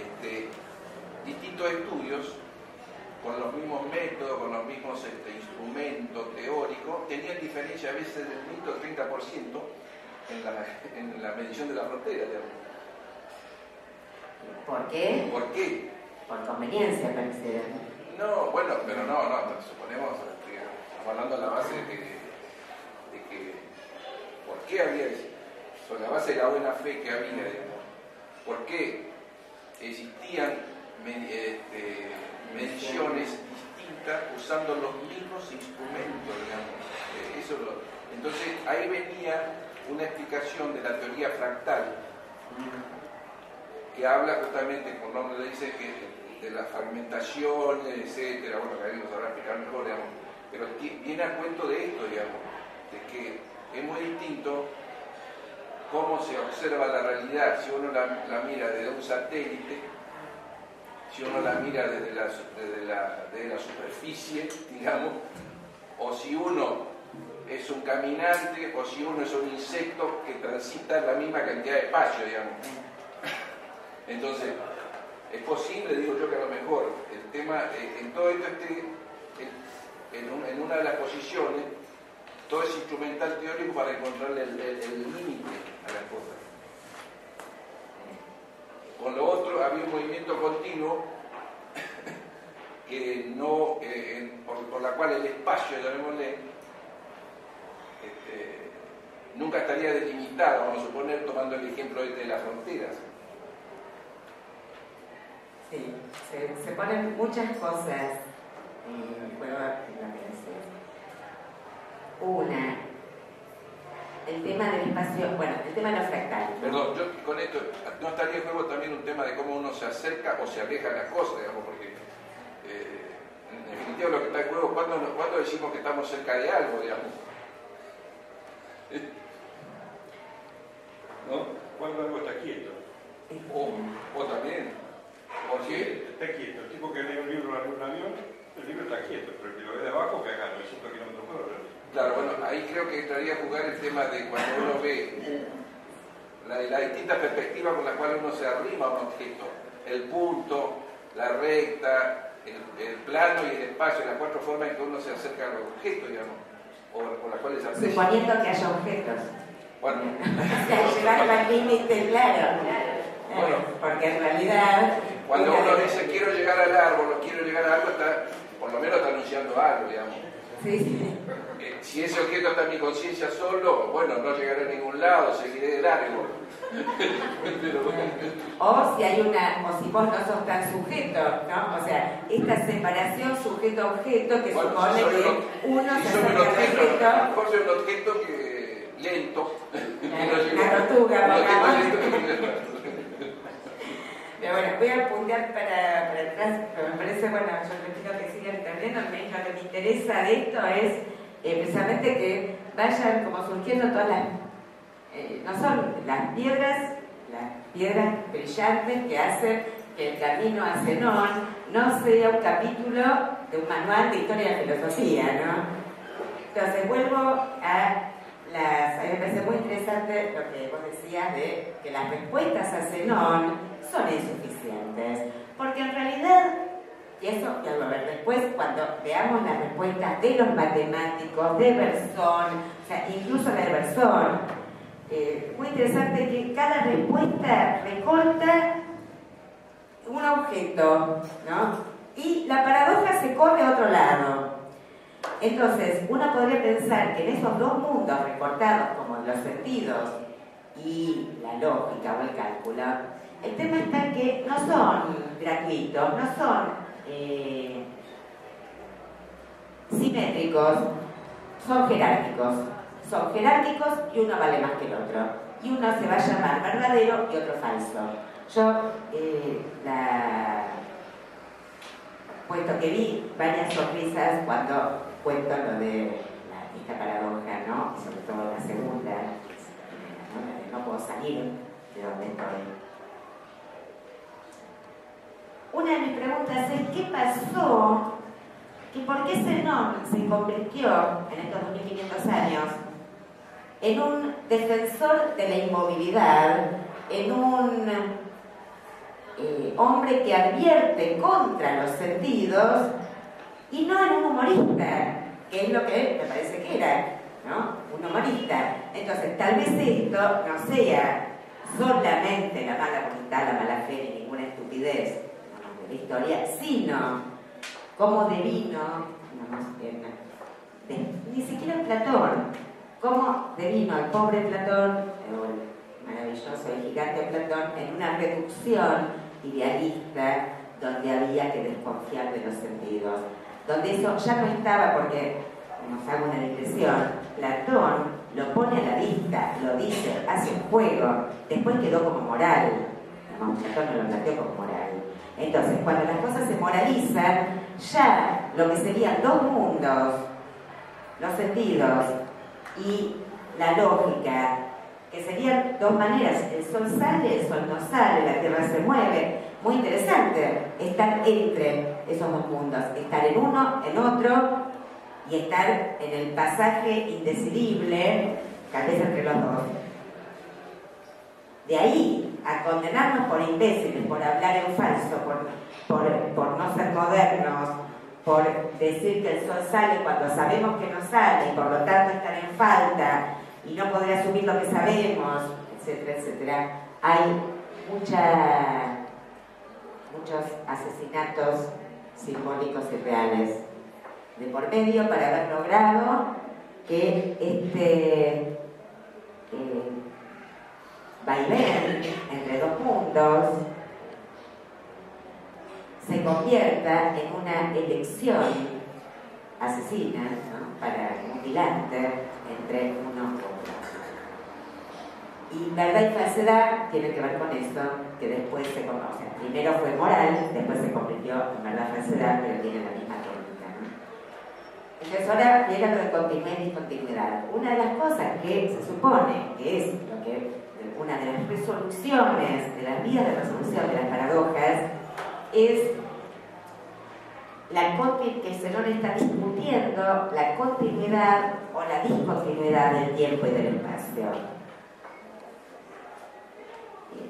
este, distintos estudios, con los mismos métodos, con los mismos este, instrumentos teóricos, tenían diferencia a veces del 20 o 30% en la, en la medición de la frontera. Digamos. ¿Por qué? ¿Por qué? Por conveniencia, pareciera. No, bueno, pero no, no, suponemos, que estamos hablando a la base de que, de que ¿por qué había eso? Sobre la base de la buena fe que había, digamos. ¿Por qué existían este, mediciones distintas usando los mismos instrumentos, digamos? Eh, Eso entonces ahí venía una explicación de la teoría fractal que habla justamente, por nombre dice que de la fragmentación, etcétera, bueno, que alguien nos sabrá explicar mejor, digamos, pero viene a cuento de esto, digamos, de que es muy distinto cómo se observa la realidad. Si uno la, la mira desde un satélite, si uno la mira desde la, desde la, desde la superficie, digamos, o si uno es un caminante o si uno es un insecto que transita la misma cantidad de espacio, digamos. Entonces, es posible, digo yo, que a lo mejor el tema, eh, en todo esto esté en, un- en una de las posiciones, todo es instrumental teórico para encontrarle el, límite a las cosas. Con lo otro había un movimiento continuo que no, eh, por, por la cual el espacio, llamémosle, este, nunca estaría delimitado, vamos a suponer, tomando el ejemplo este de las fronteras. Sí, se, ponen muchas cosas en decís. Una, el tema del espacio, bueno, el tema de los fractales. ¿no? Perdón, yo con esto, ¿no estaría en juego también un tema de cómo uno se acerca o se aleja de las cosas, digamos, porque eh, en definitiva lo que está en juego, ¿cuándo, cuándo decimos que estamos cerca de algo, digamos? ¿No? Cuando algo está quieto. O, o también, porque Está quieto. El tipo que lee un libro de un avión, el libro está quieto, pero el que lo ve de abajo, que acá 900 kilómetros por hora. Claro, bueno, ahí creo que entraría a jugar el tema de cuando uno ve la, la distinta perspectiva con la cual uno se arrima a un objeto, el punto, la recta, el, el plano y el espacio, las cuatro formas en que uno se acerca al objeto, digamos, o con las cuales se aprecia. Suponiendo que haya objetos. Bueno, O sea, llevarlo al límite, claro. Bueno. Porque en realidad. cuando uno dice quiero llegar al árbol o quiero llegar a algo, está, por lo menos está anunciando algo, digamos. Sí, sí. Eh, si ese objeto está en mi conciencia solo, bueno, no llegaré a ningún lado, seguiré de largo. Pero, O si hay una, o si vos no sos tan sujeto, ¿no? O sea, esta separación sujeto-objeto que Bueno, supone si que un- uno si se acerca objeto, objeto. mejor soy un objeto que lento. llegó- Una tortuga, Pero bueno, voy a apuntar para, para atrás, pero me parece, bueno, yo les pido que sigan entendiendo, a mí lo que me interesa de esto es eh, que vayan como surgiendo todas las, eh, no son las piedras, las piedras brillantes que hacen que el camino a Zenón no sea un capítulo de un manual de historia de filosofía, ¿no? Entonces vuelvo a las, a mí me parece muy interesante lo que vos decías de que las respuestas a Zenón son insuficientes, porque en realidad, y eso ya lo ver después cuando veamos las respuestas de los matemáticos, de Bersón, o sea, incluso de Bersón, eh, muy interesante que cada respuesta recorta un objeto, ¿no? Y la paradoja se corre a otro lado. Entonces, uno podría pensar que en esos dos mundos recortados, como los sentidos y la lógica o el cálculo, el tema está que no son gratuitos, no son eh, simétricos, son jerárquicos. Son jerárquicos y uno vale más que el otro. Y uno se va a llamar verdadero y otro falso. Yo, eh, la puesto que vi varias sonrisas cuando cuento lo de la, esta paradoja, ¿no? Sobre todo la segunda. La de no puedo salir de donde estoy. Una de mis preguntas es, ¿qué pasó? ¿Que ¿Por qué Zenón se convirtió en estos 2500 años en un defensor de la inmovilidad, en un eh, hombre que advierte contra los sentidos y no en un humorista, que es lo que me parece que era, ¿no? Un humorista. Entonces, tal vez esto no sea solamente la mala voluntad, la mala fe ni ninguna estupidez ¿no? de historia, sino como devino, no más bien, de- ni siquiera Platón, como devino al pobre Platón, el maravilloso y gigante Platón, en una reducción idealista donde había que desconfiar de los sentidos, donde eso ya no estaba porque, nos hago una digresión, Platón lo pone a la vista, lo dice, hace un juego, después quedó como moral, no, Platón no lo planteó como moral. Entonces, cuando las cosas se moralizan, ya lo que serían dos mundos, los sentidos y la lógica, que serían dos maneras, el sol sale, el sol no sale, la tierra se mueve, muy interesante estar entre esos dos mundos, estar en uno, en otro y estar en el pasaje indecidible, tal vez entre los dos. De ahí a condenarnos por imbéciles, por hablar en falso, por, por, no ser modernos, por decir que el sol sale cuando sabemos que no sale y por lo tanto estar en falta y no poder asumir lo que sabemos, etcétera, etcétera, hay mucha, muchos asesinatos simbólicos y reales de por medio para haber logrado que este eh, vaivén entre dos mundos se convierta en una elección asesina, ¿no? para mutilante entre uno y otro. Y verdad y falsedad tiene que ver con esto, que después se conoce. primero fue moral, después se convirtió en verdad y falsedad, pero tiene la misma técnica. ¿no? Entonces ahora llega lo de continuidad y discontinuidad. Una de las cosas que se supone que es lo que una de las resoluciones, de las vías de resolución de las paradojas, es la que Zenón está discutiendo la continuidad o la discontinuidad del tiempo y del espacio.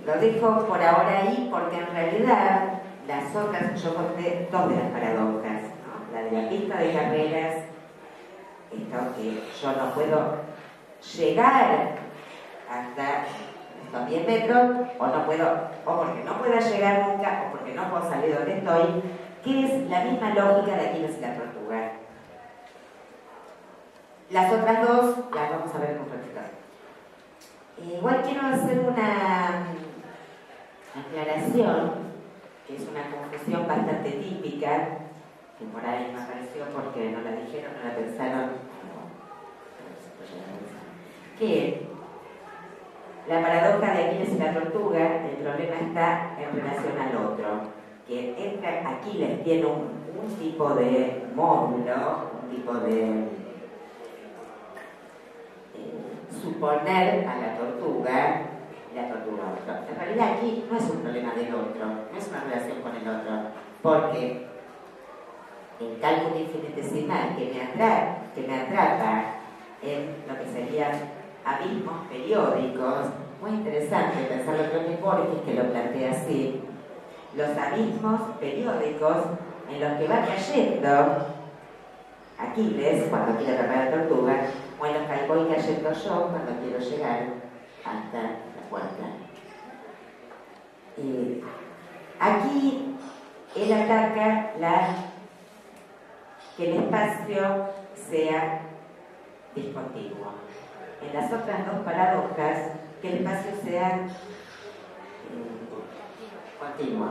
Lo dejo por ahora ahí porque en realidad las otras, yo conté dos de las paradojas, la de la pista de carreras, esto que yo no puedo llegar hasta estos 10 metros, o no puedo, o porque no pueda llegar nunca, o porque no puedo salir donde estoy, que es la misma lógica de Aquiles y la tortuga. Las otras dos las vamos a ver con práctica. Igual quiero hacer una aclaración, que es una confusión bastante típica, que por ahí me apareció porque no la dijeron, no la pensaron, que la paradoja de Aquiles y la tortuga, el problema está en relación al otro que Aquiles tiene un, tipo de módulo, un tipo de eh, suponer a la tortuga la tortuga a otro. En realidad aquí no es un problema del otro, no es una relación con el otro, porque el cálculo infinitesimal que me, atrapa, que me atrapa en lo que serían abismos periódicos, muy interesante pensarlo en Borges que lo plantea así, los abismos periódicos en los que va cayendo Aquiles cuando quiere atrapar la tortuga, o en los que voy cayendo yo cuando quiero llegar hasta la puerta. aquí él ataca la, que el espacio sea discontinuo. En las otras dos paradojas, que el espacio sea continua.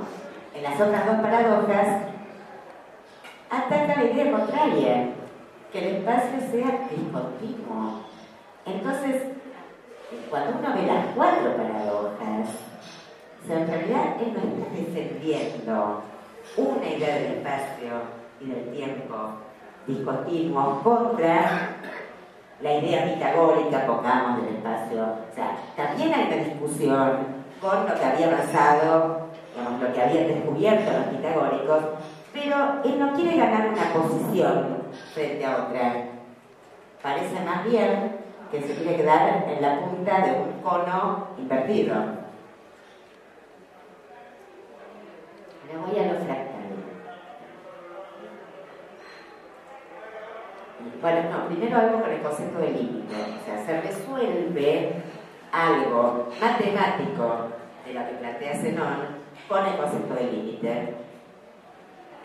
En las otras dos paradojas, ataca la idea contraria, que el espacio sea discontinuo. Entonces, cuando uno ve las cuatro paradojas, en realidad él no está defendiendo una idea del espacio y del tiempo discontinuo contra la idea pitagórica, pongamos, del espacio. O sea, también hay una discusión con lo que había pasado lo que habían descubierto los pitagóricos, pero él no quiere ganar una posición frente a otra. Parece más bien que se quiere quedar en la punta de un cono invertido. Ahora voy a lo fractal. Bueno, no, primero algo con el concepto de límite. O sea, se resuelve algo matemático de lo que plantea Zenón con el concepto de límite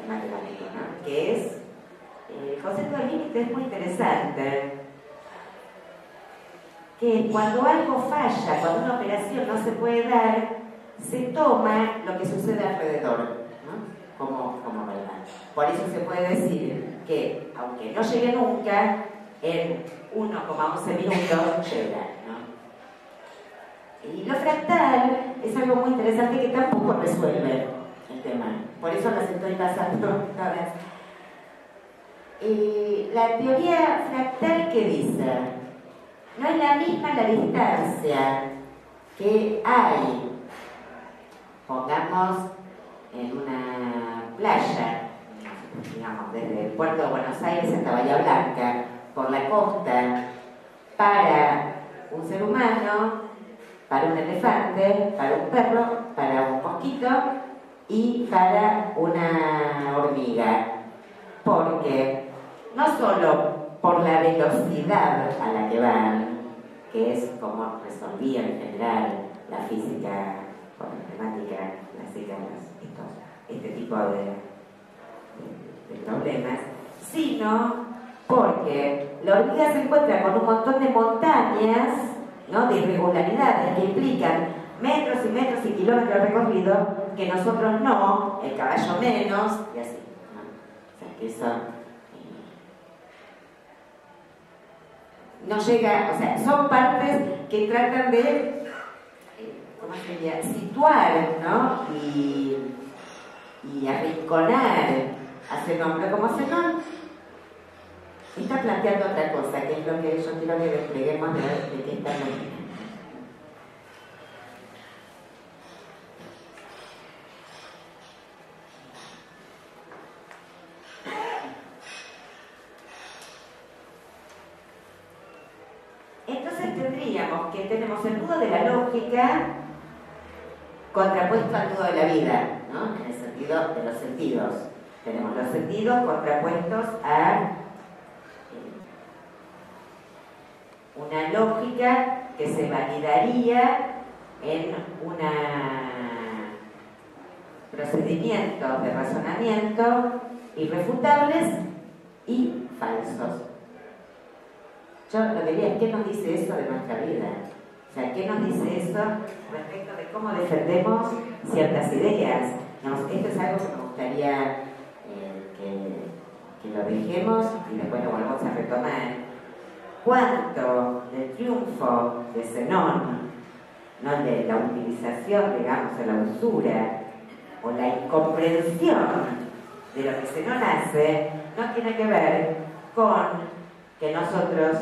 matemático, ¿no? que es, el concepto de límite es muy interesante, que cuando algo falla, cuando una operación no se puede dar, se toma lo que sucede alrededor, ¿no? como, como verdad. Por eso se puede decir que, aunque no llegue nunca, en 1,11 minutos llega. Y lo fractal es algo muy interesante que tampoco resuelve el tema. Por eso las estoy pasando todas. la teoría fractal, ¿qué dice? no es la misma la distancia que hay, pongamos en una playa, digamos, desde el puerto de Buenos Aires hasta Bahía Blanca, por la costa, para un ser humano, para un elefante, para un perro, para un mosquito y para una hormiga. Porque no solo por la velocidad a la que van, que es como resolvía en general la física o la matemática clásica, este tipo de, de problemas, sino porque la hormiga se encuentra con un montón de montañas, ¿no? de irregularidades que implican metros y metros y kilómetros recorridos que nosotros no, el caballo menos, y así. O sea, que eso eh, no llega, o sea, son partes que tratan de, eh, ¿cómo sería?, situar, ¿no? Y, y arrinconar a Zenón, como Zenón está planteando otra cosa, que es lo que yo quiero que despleguemos de, de qué está Entonces tendríamos que tenemos el nudo de la lógica contrapuesto al nudo de la vida, ¿no? en el sentido de los sentidos. Tenemos los sentidos contrapuestos a una lógica que se validaría en un procedimientos de razonamiento irrefutables y falsos. Yo lo que diría es, ¿qué nos dice eso de nuestra vida? O sea, ¿qué nos dice eso respecto de cómo defendemos ciertas ideas? esto es algo que me gustaría eh, que, lo dejemos y después lo volvemos a retomar cuánto del triunfo de Zenón, ¿no? de la utilización, digamos, de la usura o la incomprensión de lo que Zenón hace, no tiene que ver con que nosotros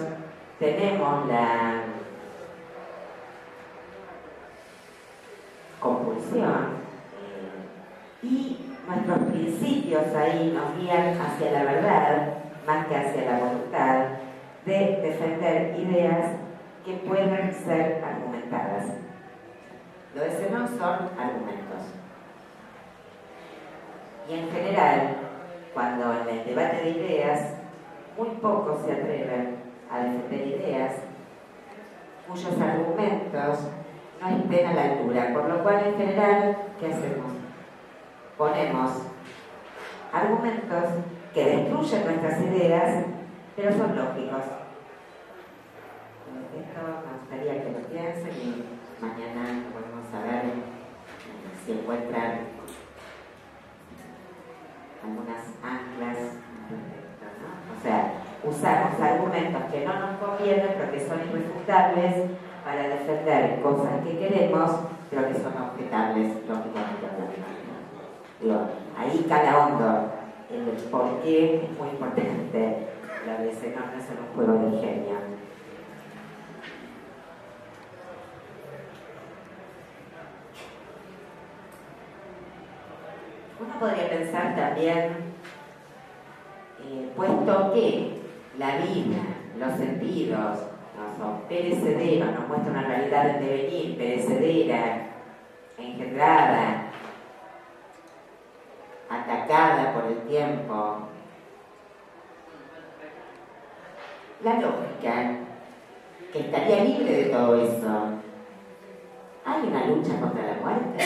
tenemos la compulsión y nuestros principios ahí nos guían hacia la verdad más que hacia la voluntad de defender ideas que puedan ser argumentadas. Lo de Zenón son argumentos. Y en general, cuando en el debate de ideas, muy pocos se atreven a defender ideas cuyos argumentos no estén a la altura, por lo cual en general, ¿qué hacemos? Ponemos argumentos que destruyen nuestras ideas pero son lógicos. Esto me gustaría que lo piensen y mañana podemos saber eh, si encuentran algunas anclas O sea, usamos argumentos que no nos convienen, pero que son irrefutables para defender cosas que queremos, pero que son objetables, lógicamente hablando. Ahí cada hondo el por qué es muy importante la ese no un juego de ingenio. Uno podría pensar también, eh, puesto que la vida, los sentidos, no son perecederos, nos muestra una realidad en devenir, perecedera, engendrada, atacada por el tiempo, la lógica, que estaría libre de todo eso. Hay una lucha contra la muerte.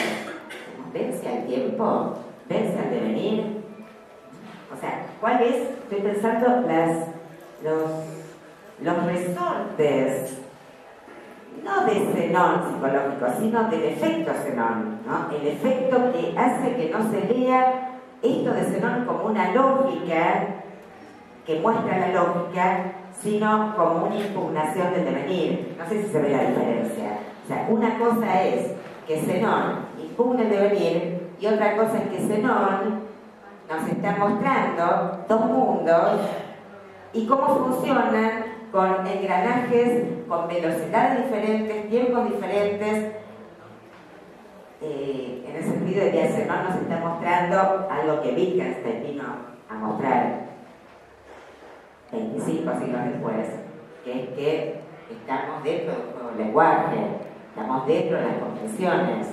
Vence al tiempo, vence al devenir. O sea, ¿cuál es? Estoy pensando las, los, los resortes, no de xenón psicológico, sino del efecto xenón, ¿no? El efecto que hace que no se vea esto de xenón como una lógica que muestra la lógica, sino como una impugnación del devenir. No sé si se ve la diferencia. O sea, una cosa es que Zenón impugna el devenir y otra cosa es que Zenón nos está mostrando dos mundos y cómo funcionan con engranajes, con velocidades diferentes, tiempos diferentes. Eh, en el sentido de que no nos está mostrando algo que Wittgenstein vino a mostrar 25 siglos después, que es que estamos dentro de un nuevo lenguaje, estamos dentro de las confesiones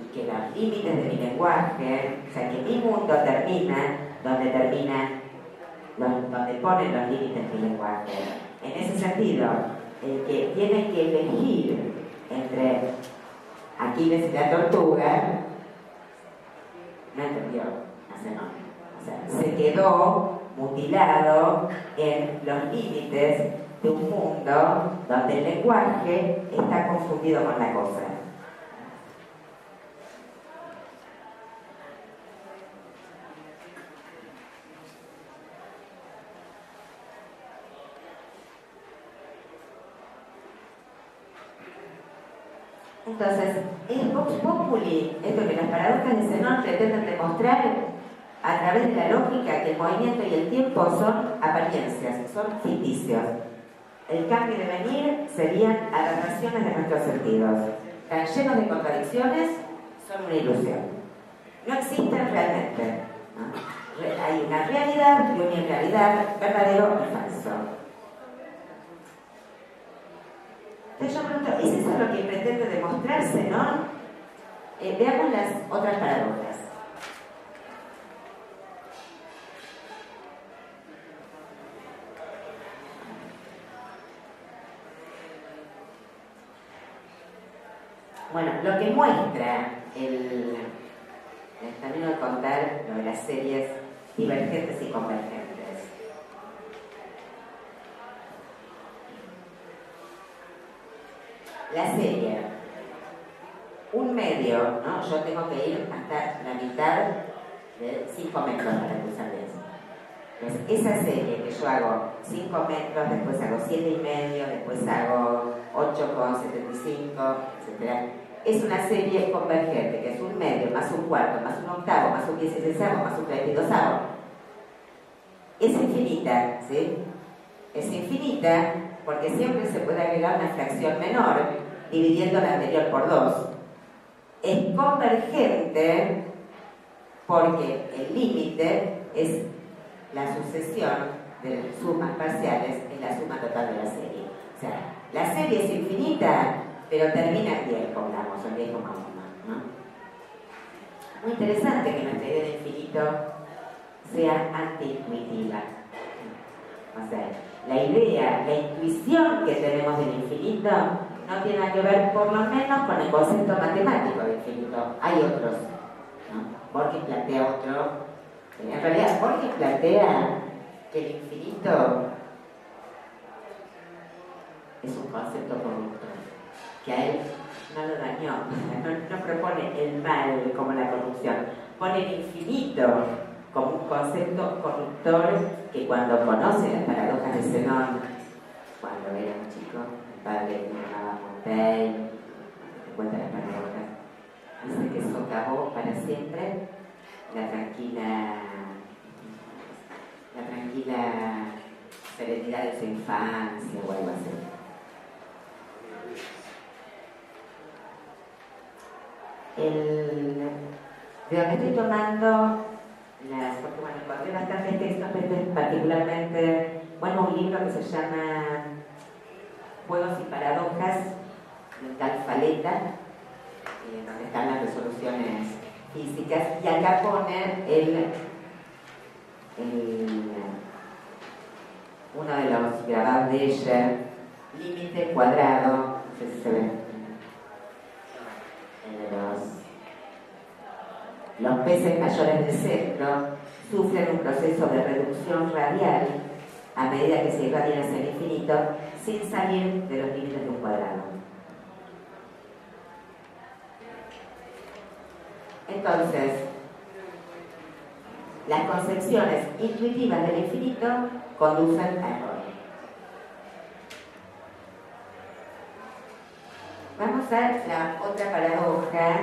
y que los límites de mi lenguaje, o sea, que mi mundo termina donde termina, donde ponen los límites de mi lenguaje. En ese sentido, el que tiene que elegir entre Aquiles y la tortuga, no entendió, O sea, se quedó mutilado en los límites de un mundo donde el lenguaje está confundido con la cosa. Entonces, es Vox Populi, esto que las paradojas de Zenón pretenden demostrar a través de la lógica que el movimiento y el tiempo son apariencias, son ficticios. El cambio de venir serían adaptaciones de nuestros sentidos. Tan llenos de contradicciones, son una ilusión. No existen realmente. Hay una realidad y una irrealidad, verdadero y falso. Entonces yo pregunto, ¿es lo que pretende demostrarse, no? Eh, veamos las otras paradojas. Bueno, lo que muestra el, el camino de contar lo de las series divergentes y convergentes. La serie, un medio, ¿no? Yo tengo que ir hasta la mitad de 5 metros para cruzar eso. Entonces, esa serie que yo hago 5 metros, después hago 7 y medio, después hago 8,75, etc es una serie convergente, que es un medio, más un cuarto, más un octavo, más un dieciséisavo, más un treinta y dosavo. Es infinita, ¿sí? Es infinita porque siempre se puede agregar una fracción menor dividiendo la anterior por dos. Es convergente porque el límite es la sucesión de sumas parciales en la suma total de la serie. O sea, la serie es infinita pero termina en 10, pongamos, en 10 ¿no? Muy interesante que nuestra idea de infinito sea antiintuitiva. O sea, la idea, la intuición que tenemos del infinito no tiene nada que ver por lo menos con el concepto matemático de infinito. Hay otros. ¿no? Borges plantea otro. En realidad, Borges plantea que el infinito es un concepto corrupto que a él no lo dañó, no, propone el mal como la corrupción, pone el infinito como un concepto corruptor que cuando conoce las paradojas de Zenón, cuando era un chico, el padre que llamaba Montaigne, cuenta las paradojas, dice que socavó para siempre. La tranquila, la tranquila serenidad de su infancia o algo así. el, de donde estoy tomando las, porque bueno, encontré textos, particularmente, bueno, un libro que se llama Juegos y Paradojas, tal Faleta, eh, donde están las resoluciones físicas, y acá pone el, uno de los grabados de ella, límite cuadrado, no sé si se ve los, peces mayores del centro sufren un proceso de reducción radial a medida que se irradian hacia el infinito sin salir de los límites de un cuadrado. Entonces, las concepciones intuitivas del infinito conducen a error. Vamos a la otra paradoja.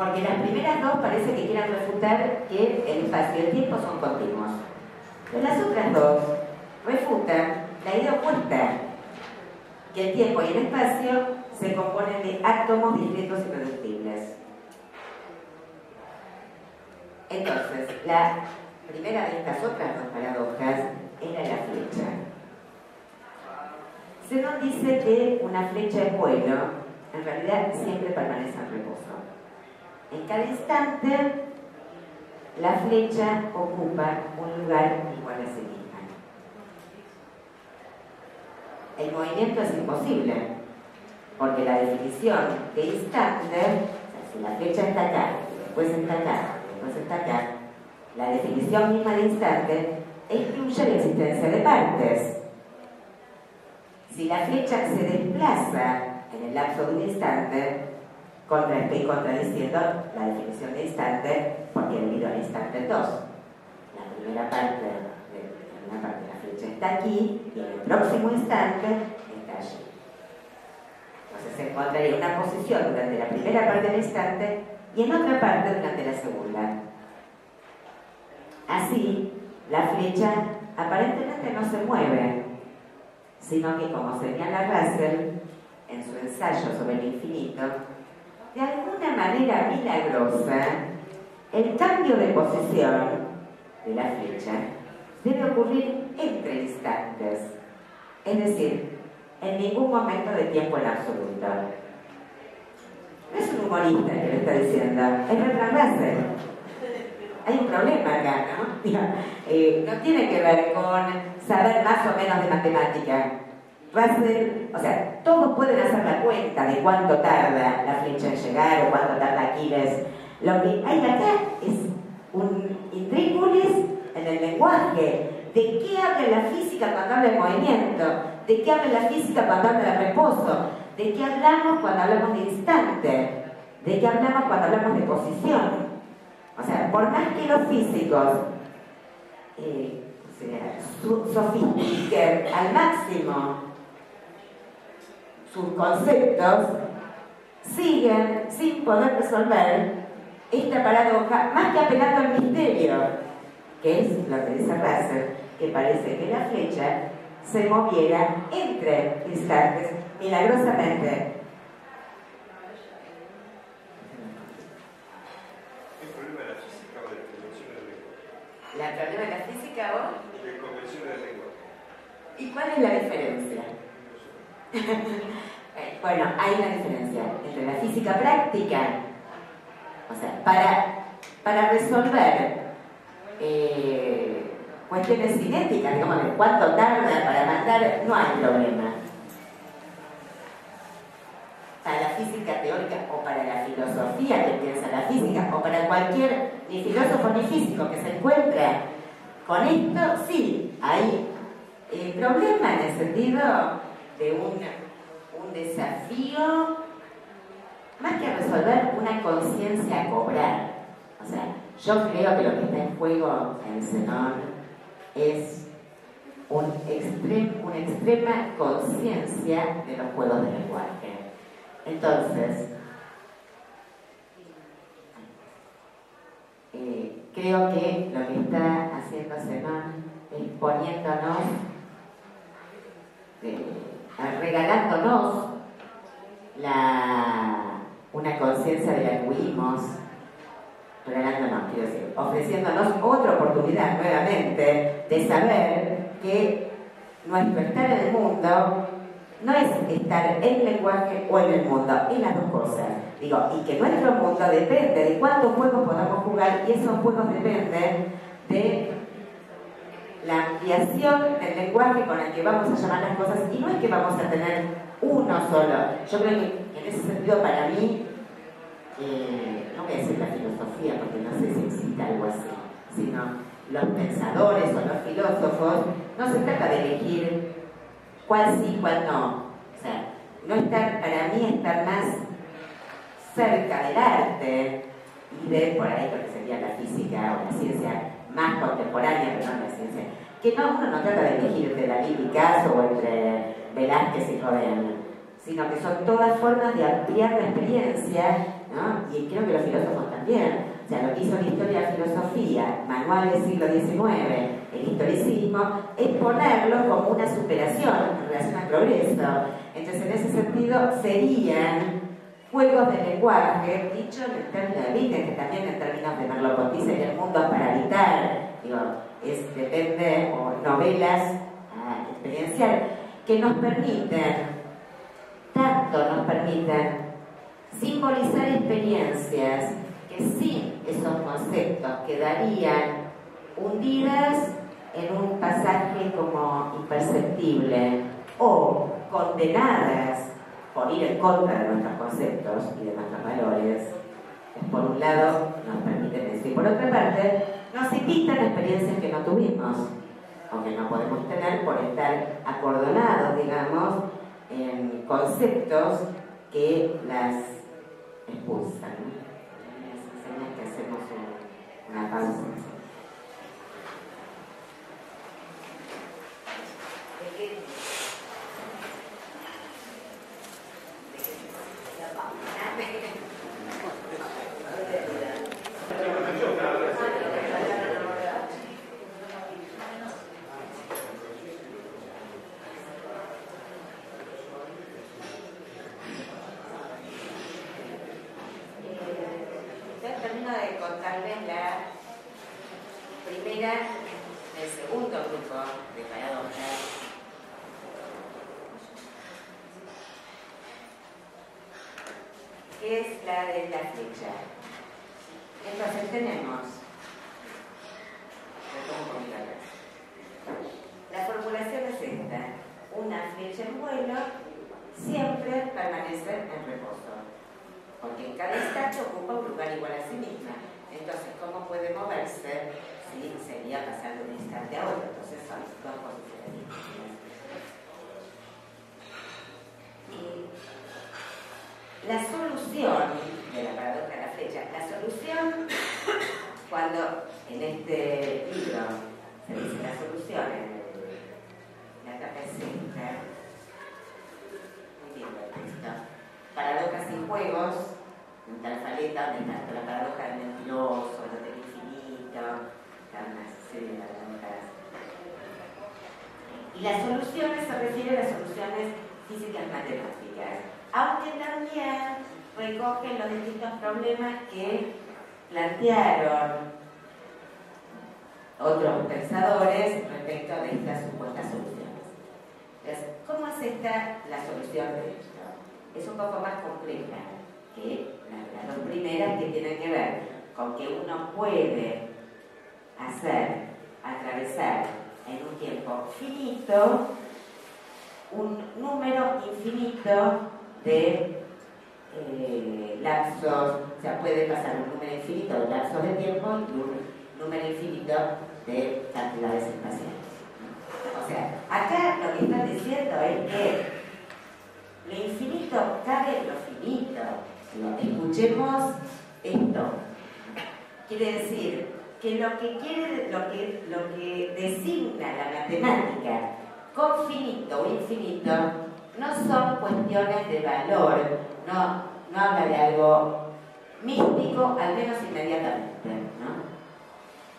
Porque las primeras dos parece que quieran refutar que el espacio y el tiempo son continuos. Pero las otras dos refutan la idea opuesta, que el tiempo y el espacio se componen de átomos discretos y reductibles. Entonces, la primera de estas otras dos paradojas era la flecha. Zenón dice que una flecha es vuelo, en realidad siempre permanece en reposo. En cada instante, la flecha ocupa un lugar igual a sí misma. El movimiento es imposible, porque la definición de instante, o sea, si la flecha está acá, después está acá, después está acá, la definición misma de instante excluye la existencia de partes. Si la flecha se desplaza en el lapso de un instante, contra, estoy contradiciendo la definición de instante porque he debido al instante 2. La primera parte de, una parte de la flecha está aquí y en el próximo instante está allí. Entonces se encontraría una posición durante la primera parte del instante y en otra parte durante la segunda. Así, la flecha aparentemente no se mueve, sino que como señala Russell en su ensayo sobre el infinito, de alguna manera milagrosa, el cambio de posición de la flecha debe ocurrir entre instantes, es decir, en ningún momento de tiempo en absoluto. No es un humorista que lo está diciendo, es Bertrand Russell. Hay un problema acá, ¿no? Eh, no tiene que ver con saber más o menos de matemática. Russell, o sea, todos pueden hacer la cuenta de cuánto tarda la flecha en llegar o cuánto tarda Aquiles. Lo que hay acá es un intrículis en el lenguaje. ¿De qué habla la física cuando habla de movimiento? ¿De qué habla la física cuando habla de reposo? ¿De qué hablamos cuando hablamos de instante? ¿De qué hablamos cuando hablamos de posición? O sea, por más que los físicos eh, sofistiquen al máximo sus conceptos, siguen sin poder resolver esta paradoja, más que apelando al misterio, que es lo que dice Russell, que parece que la flecha se moviera entre instantes, milagrosamente. ¿El problema de la física o de convención del lenguaje? ¿La problema de la física o? De convención del lenguaje. ¿Y cuál es la diferencia? Eh, bueno, hay una diferencia entre la física práctica, o sea, para, para resolver eh, cuestiones cinéticas, digamos, de cuánto tarda para mandar, no hay problema. Para la física teórica o para la filosofía que piensa la física o para cualquier ni filósofo ni físico que se encuentre con esto, sí, hay eh, problema en el sentido de un, un desafío, más que resolver, una conciencia a cobrar. O sea, yo creo que lo que está en juego en Zenón es un extrem, una extrema conciencia de los juegos de lenguaje. Entonces, eh, creo que lo que está haciendo Zenón es poniéndonos eh, regalándonos una conciencia de la que huimos, regalándonos, quiero decir, ofreciéndonos otra oportunidad nuevamente de saber que nuestro estar en el mundo no es estar en el lenguaje o en el mundo, es las dos cosas. Digo, y que nuestro mundo depende de cuántos juegos podamos jugar y esos juegos dependen de la ampliación del lenguaje con el que vamos a llamar las cosas y no es que vamos a tener uno solo. Yo creo que en ese sentido para mí, eh, no voy a decir la filosofía porque no sé si existe algo así, sino los pensadores o los filósofos, no se trata de elegir cuál sí, cuál no. O sea, no estar, para mí estar más cerca del arte y de por ahí lo que sería la física o la ciencia más contemporánea, pero no la ciencia, que no, uno no trata de elegir entre Dalí y Picasso o entre Velázquez y Rodin, sino que son todas formas de ampliar la experiencia, ¿no? y creo que los filósofos también. O sea, lo que hizo la historia de la filosofía, manual del siglo XIX, el historicismo, es ponerlo como una superación en relación al progreso. Entonces, en ese sentido, serían juegos de lenguaje, dicho en el término de Víctor, que también en términos de Merleau-Ponty en el mundo para habitar, digo, es, depende, o novelas ah, experiencial, que nos permiten, tanto nos permiten, simbolizar experiencias que sin esos conceptos quedarían hundidas en un pasaje como imperceptible o condenadas por ir en contra de nuestros conceptos y de nuestros valores, por un lado nos permiten eso y por otra parte nos invitan experiencias que no tuvimos o que no podemos tener por estar acordonados, digamos, en conceptos que las expulsan. Que hacemos una pausa. Thank you. la solución de la paradoja de la flecha, la solución, cuando en este libro se dice la solución, en la tapa es esta, muy bien el texto, paradojas y juegos, en Tarfaleta, donde está la paradoja del mentiroso, el hotel infinito, están una serie de paradojas. Y las soluciones se refieren a las soluciones físicas matemáticas aunque también recogen los distintos problemas que plantearon otros pensadores respecto de estas supuestas soluciones. Entonces, ¿cómo es esta la solución de esto? Es un poco más compleja que las dos primeras que tienen que ver con que uno puede hacer, atravesar en un tiempo finito un número infinito de eh, lapsos, o sea, puede pasar un número infinito de lapsos de tiempo y un número infinito de cantidades espaciales. O sea, acá lo que están diciendo es que lo infinito cabe en lo finito. Escuchemos esto. Quiere decir que lo que quiere, lo que, lo que designa la matemática con finito o infinito no son cuestiones de valor, no, no habla de algo místico, al menos inmediatamente, ¿no?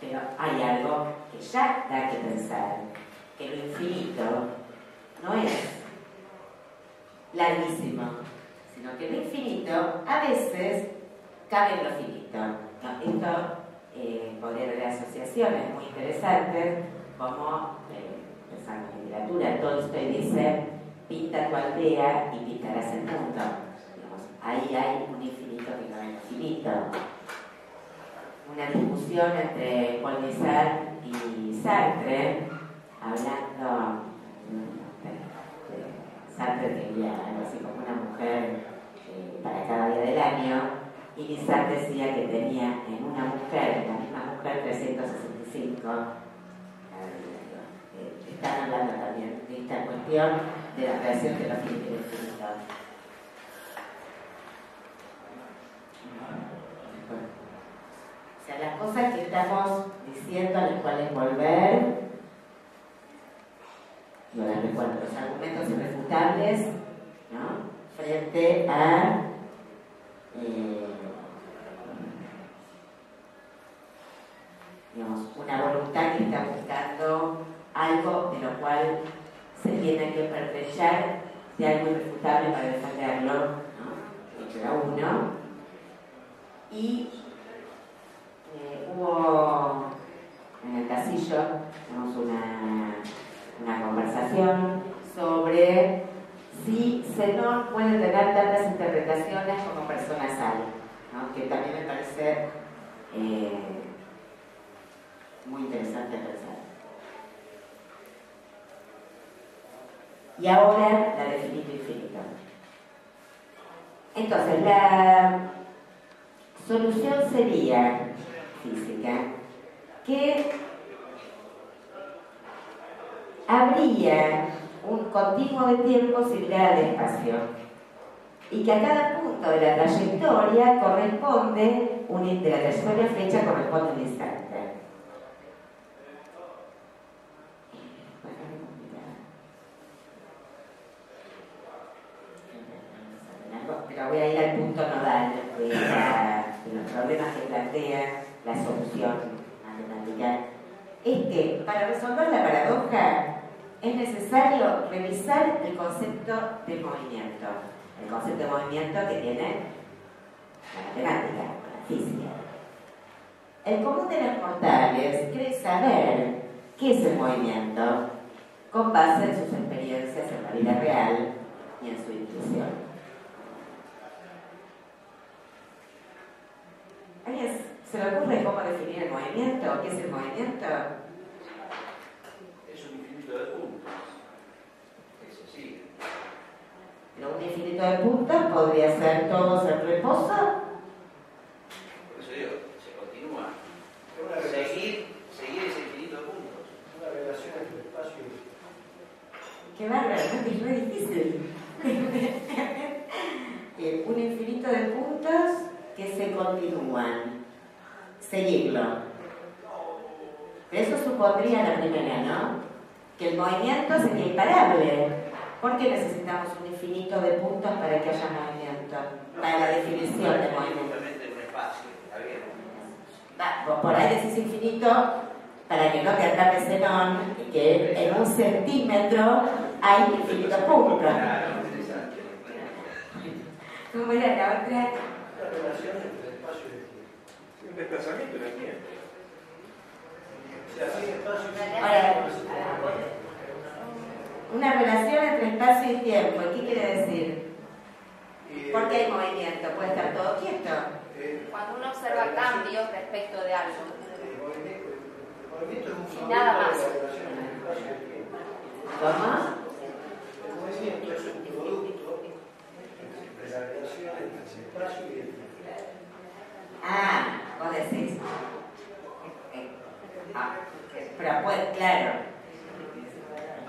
Pero hay algo que ya da que pensar, que lo infinito no es larguísimo, sino que lo infinito a veces cabe en lo finito. ¿no? Esto eh, podría haber asociaciones muy interesantes, como eh, pensando en literatura, todo Tolstoy dice pinta tu aldea y pintarás el mundo. Ahí hay un infinito que no es infinito. Una discusión entre Paul Sartre y Sartre, hablando de Sartre tenía algo así como una mujer eh, para cada día del año, y Sartre decía que tenía en una mujer, en la misma mujer 365, están hablando también de esta cuestión de la creación de la fiesta O sea, las cosas que estamos diciendo a las cuales volver, no las recuerdo, los argumentos irrefutables, ¿no? Frente a... Eh, una voluntad que está buscando cual se tiene que pertrechar de algo irrefutable para defenderlo, ¿no? uno. Y eh, hubo en el casillo una, conversación sobre si Zenón puede tener tantas interpretaciones como persona sal, ¿no? que también me parece eh, muy interesante pensar. Y ahora la de finito infinito. Entonces, la solución sería física que habría un continuo de tiempo similar al espacio y que a cada punto de la trayectoria corresponde un, de la trayectoria flecha corresponde un instante. Pero voy a ir al punto nodal de, de los problemas que plantea la solución matemática. Es que para resolver la paradoja es necesario revisar el concepto de movimiento, el concepto de movimiento que tiene la matemática, la física. El común de los mortales cree saber qué es el movimiento con base en sus experiencias en la vida real y en su intuición. ¿Alguien se le ocurre cómo definir el movimiento? ¿Qué es el movimiento? Es un infinito de puntos. Eso sí. Pero un infinito de puntos podría ser todos en reposo. Por eso digo, se continúa. Seguir, seguir ese infinito de puntos. una relación entre espacio y Qué bárbaro. Es muy difícil. Un infinito de puntos que se continúan. Seguirlo. Pero eso supondría la primera, ¿no? Que el movimiento sería imparable. ¿Por qué necesitamos un infinito de puntos para que haya movimiento? Para la definición de movimiento. Va, por ahí decís infinito para que no te atrape Zenón, que en un centímetro hay infinitos puntos. Claro, interesante. ¿Cómo era la otra? una relación entre espacio y tiempo. Un desplazamiento en el tiempo. Una relación entre espacio y tiempo. ¿Y qué quiere decir? ¿Por qué hay movimiento? ¿Puede estar todo quieto? eh, Cuando uno observa cambios respecto de algo. El movimiento, el movimiento es un Y nada de más. tiempo. ¿Cómo? El movimiento es un producto entre la relación entre el espacio y el tiempo. Ah, vos decís. Ah, pero pues, claro.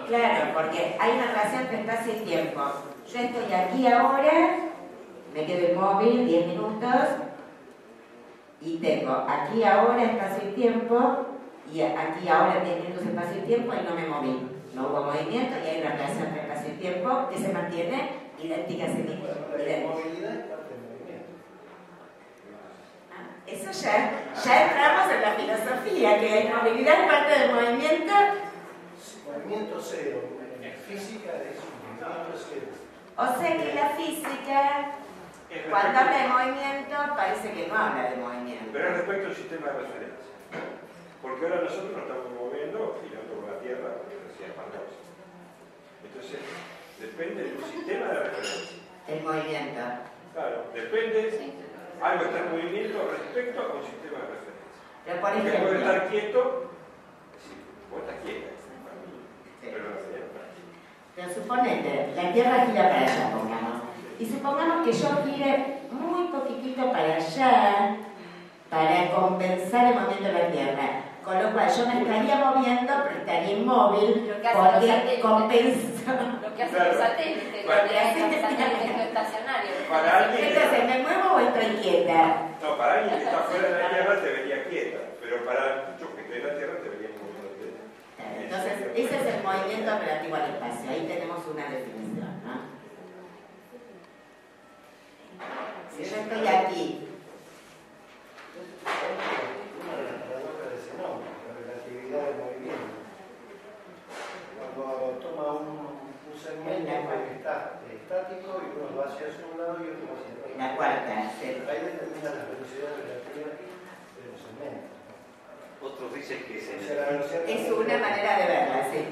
Claro, porque hay una relación entre espacio y tiempo. Yo estoy aquí ahora, me quedo inmóvil 10 minutos y tengo aquí ahora espacio y tiempo y aquí ahora 10 minutos espacio y tiempo y no me moví. No hubo movimiento y hay una relación entre espacio y tiempo que se mantiene idéntica a sí misma. inmovilidad es parte del movimiento. Ah, Eso ya, ya entramos en la filosofía, que la inmovilidad es parte del movimiento. Movimiento cero en física es un movimiento cero. O sea que la física, cuando habla de movimiento, parece que no habla de movimiento. Pero es respecto al sistema de referencia. Porque ahora nosotros nos estamos moviendo girando por la Tierra a velocidad espantosa. Entonces, depende de un sistema de referencia. El movimiento. Claro, depende, Sí. Algo está en movimiento respecto a un sistema de referencia. Puede estar quieto, sí, quieta, pero realidad no. pero suponete, la Tierra gira para allá, pongamos. Y supongamos que yo gire muy poquitito para allá para compensar el movimiento de la Tierra. Con lo cual yo me estaría moviendo, pero estaría inmóvil porque compensa. Lo que hacen Claro. los satélites, Para- lo que hacen los satélites geoestacionarios. Para alguien, Entonces, ¿me muevo o estoy quieta? no, para alguien que está fuera de la Tierra te vería quieta, pero para muchos que estén en la Tierra te verían moviéndote. Entonces, ese es el movimiento relativo al espacio. Ahí tenemos una definición, ¿no? Si yo estoy aquí, Una de las paradojas de Zenón, la relatividad del movimiento. Cuando es el menos. Otros dicen que es O en sea, la velocidad Es una manera de verla, sí.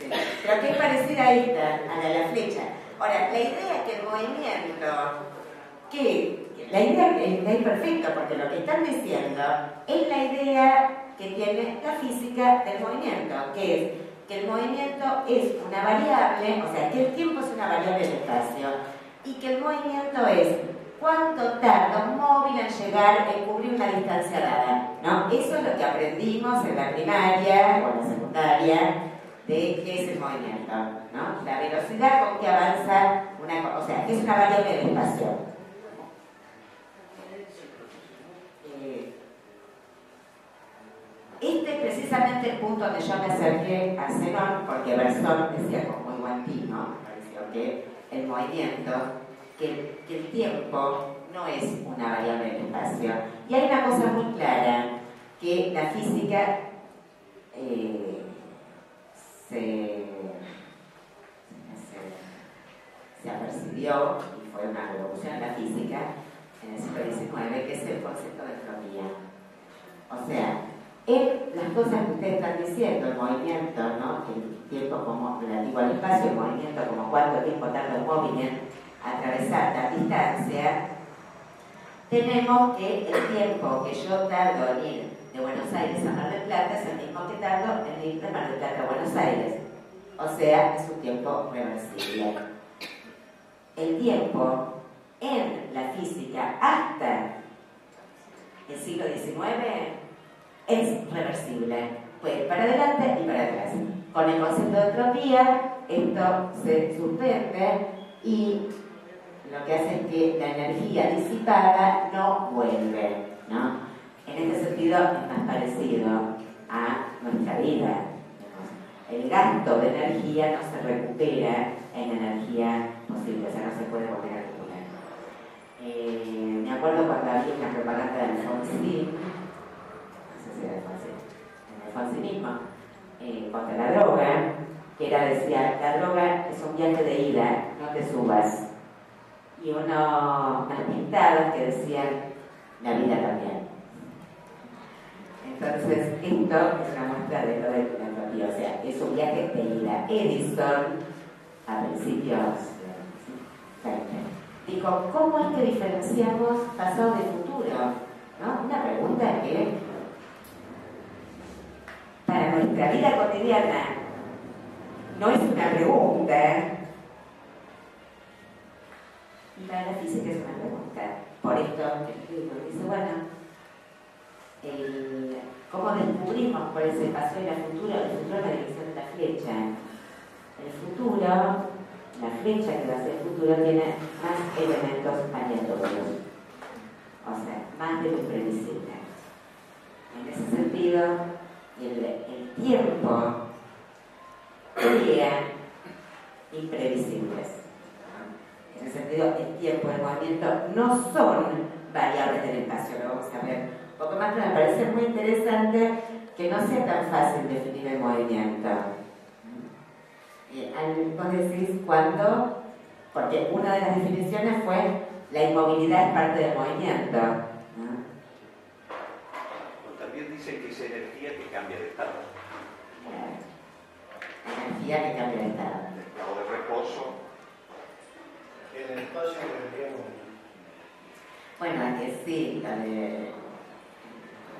sí. Pero que es parecida a esta, a la de la flecha. Ahora, la idea es que el movimiento, que la perfecta, porque lo que están diciendo es la idea que tiene la física del movimiento, que es que el movimiento es una variable, o sea, que el tiempo es una variable del espacio, y que el movimiento es cuánto tarda un móvil en llegar, en cubrir una distancia dada. ¿no? Eso es lo que aprendimos en la primaria o en la secundaria de qué es el movimiento. ¿no? La velocidad con que avanza una o sea, que es una variable del espacio. Eh, Este es precisamente el punto donde yo me acerqué a Zenón, porque Bersón decía con muy buen tino, pareció que el movimiento, que, que el tiempo no es una variable del espacio. Y hay una cosa muy clara, que la física eh, se, se, se apercibió, y fue una revolución en la física, en el siglo XIX, que es el concepto de entropía. O sea, en las cosas que ustedes están diciendo, el movimiento, ¿no? el tiempo como relativo al espacio, el movimiento como cuánto tiempo tarda un móvil en atravesar la distancia, tenemos que el tiempo que yo tardo en ir de Buenos Aires a Mar del Plata es el mismo que tardo en ir de Mar del Plata a Buenos Aires. O sea, es un tiempo reversible. El tiempo en la física hasta el siglo XIX es reversible. Puede ir para adelante y para atrás. Con el concepto de entropía, esto se suspende y lo que hace es que la energía disipada no vuelve. ¿no? En este sentido es más parecido a nuestra vida. El gasto de energía no se recupera en energía posible, o sea, no se puede volver a recuperar. Eh, me acuerdo cuando había una propaganda de Alfonsín, Alfonsín mismo, eh, contra la droga, que era, decía, la droga es un viaje de ida, no te subas. Y uno, unas que decían, la vida también. Entonces, esto es una muestra de lo de la o sea, es un viaje de ida. Edison, a principios del 20, dijo, ¿cómo es que diferenciamos pasado de futuro? ¿No? Una pregunta que para nuestra vida cotidiana no es una pregunta, y para la física es una pregunta. Por esto el dice, bueno, ¿cómo descubrimos cuál es el paso de la futura? El futuro la dirección de la flecha. El futuro, la flecha que va a ser el futuro, tiene más elementos aleatorios. O sea, más de lo imprevisible. En ese sentido, el, el tiempo crea imprevisibles. En ese sentido, el tiempo el movimiento no son variables del espacio, lo vamos a ver un poco más, pero me parece muy interesante que no sea tan fácil definir el movimiento. Eh, vos decís cuándo, porque una de las definiciones fue la inmovilidad es parte del movimiento. ¿no? También dicen que es energía que cambia de estado. Energía que cambia de estado. De estado de reposo. En el espacio tendríamos Bueno, que sí, la de.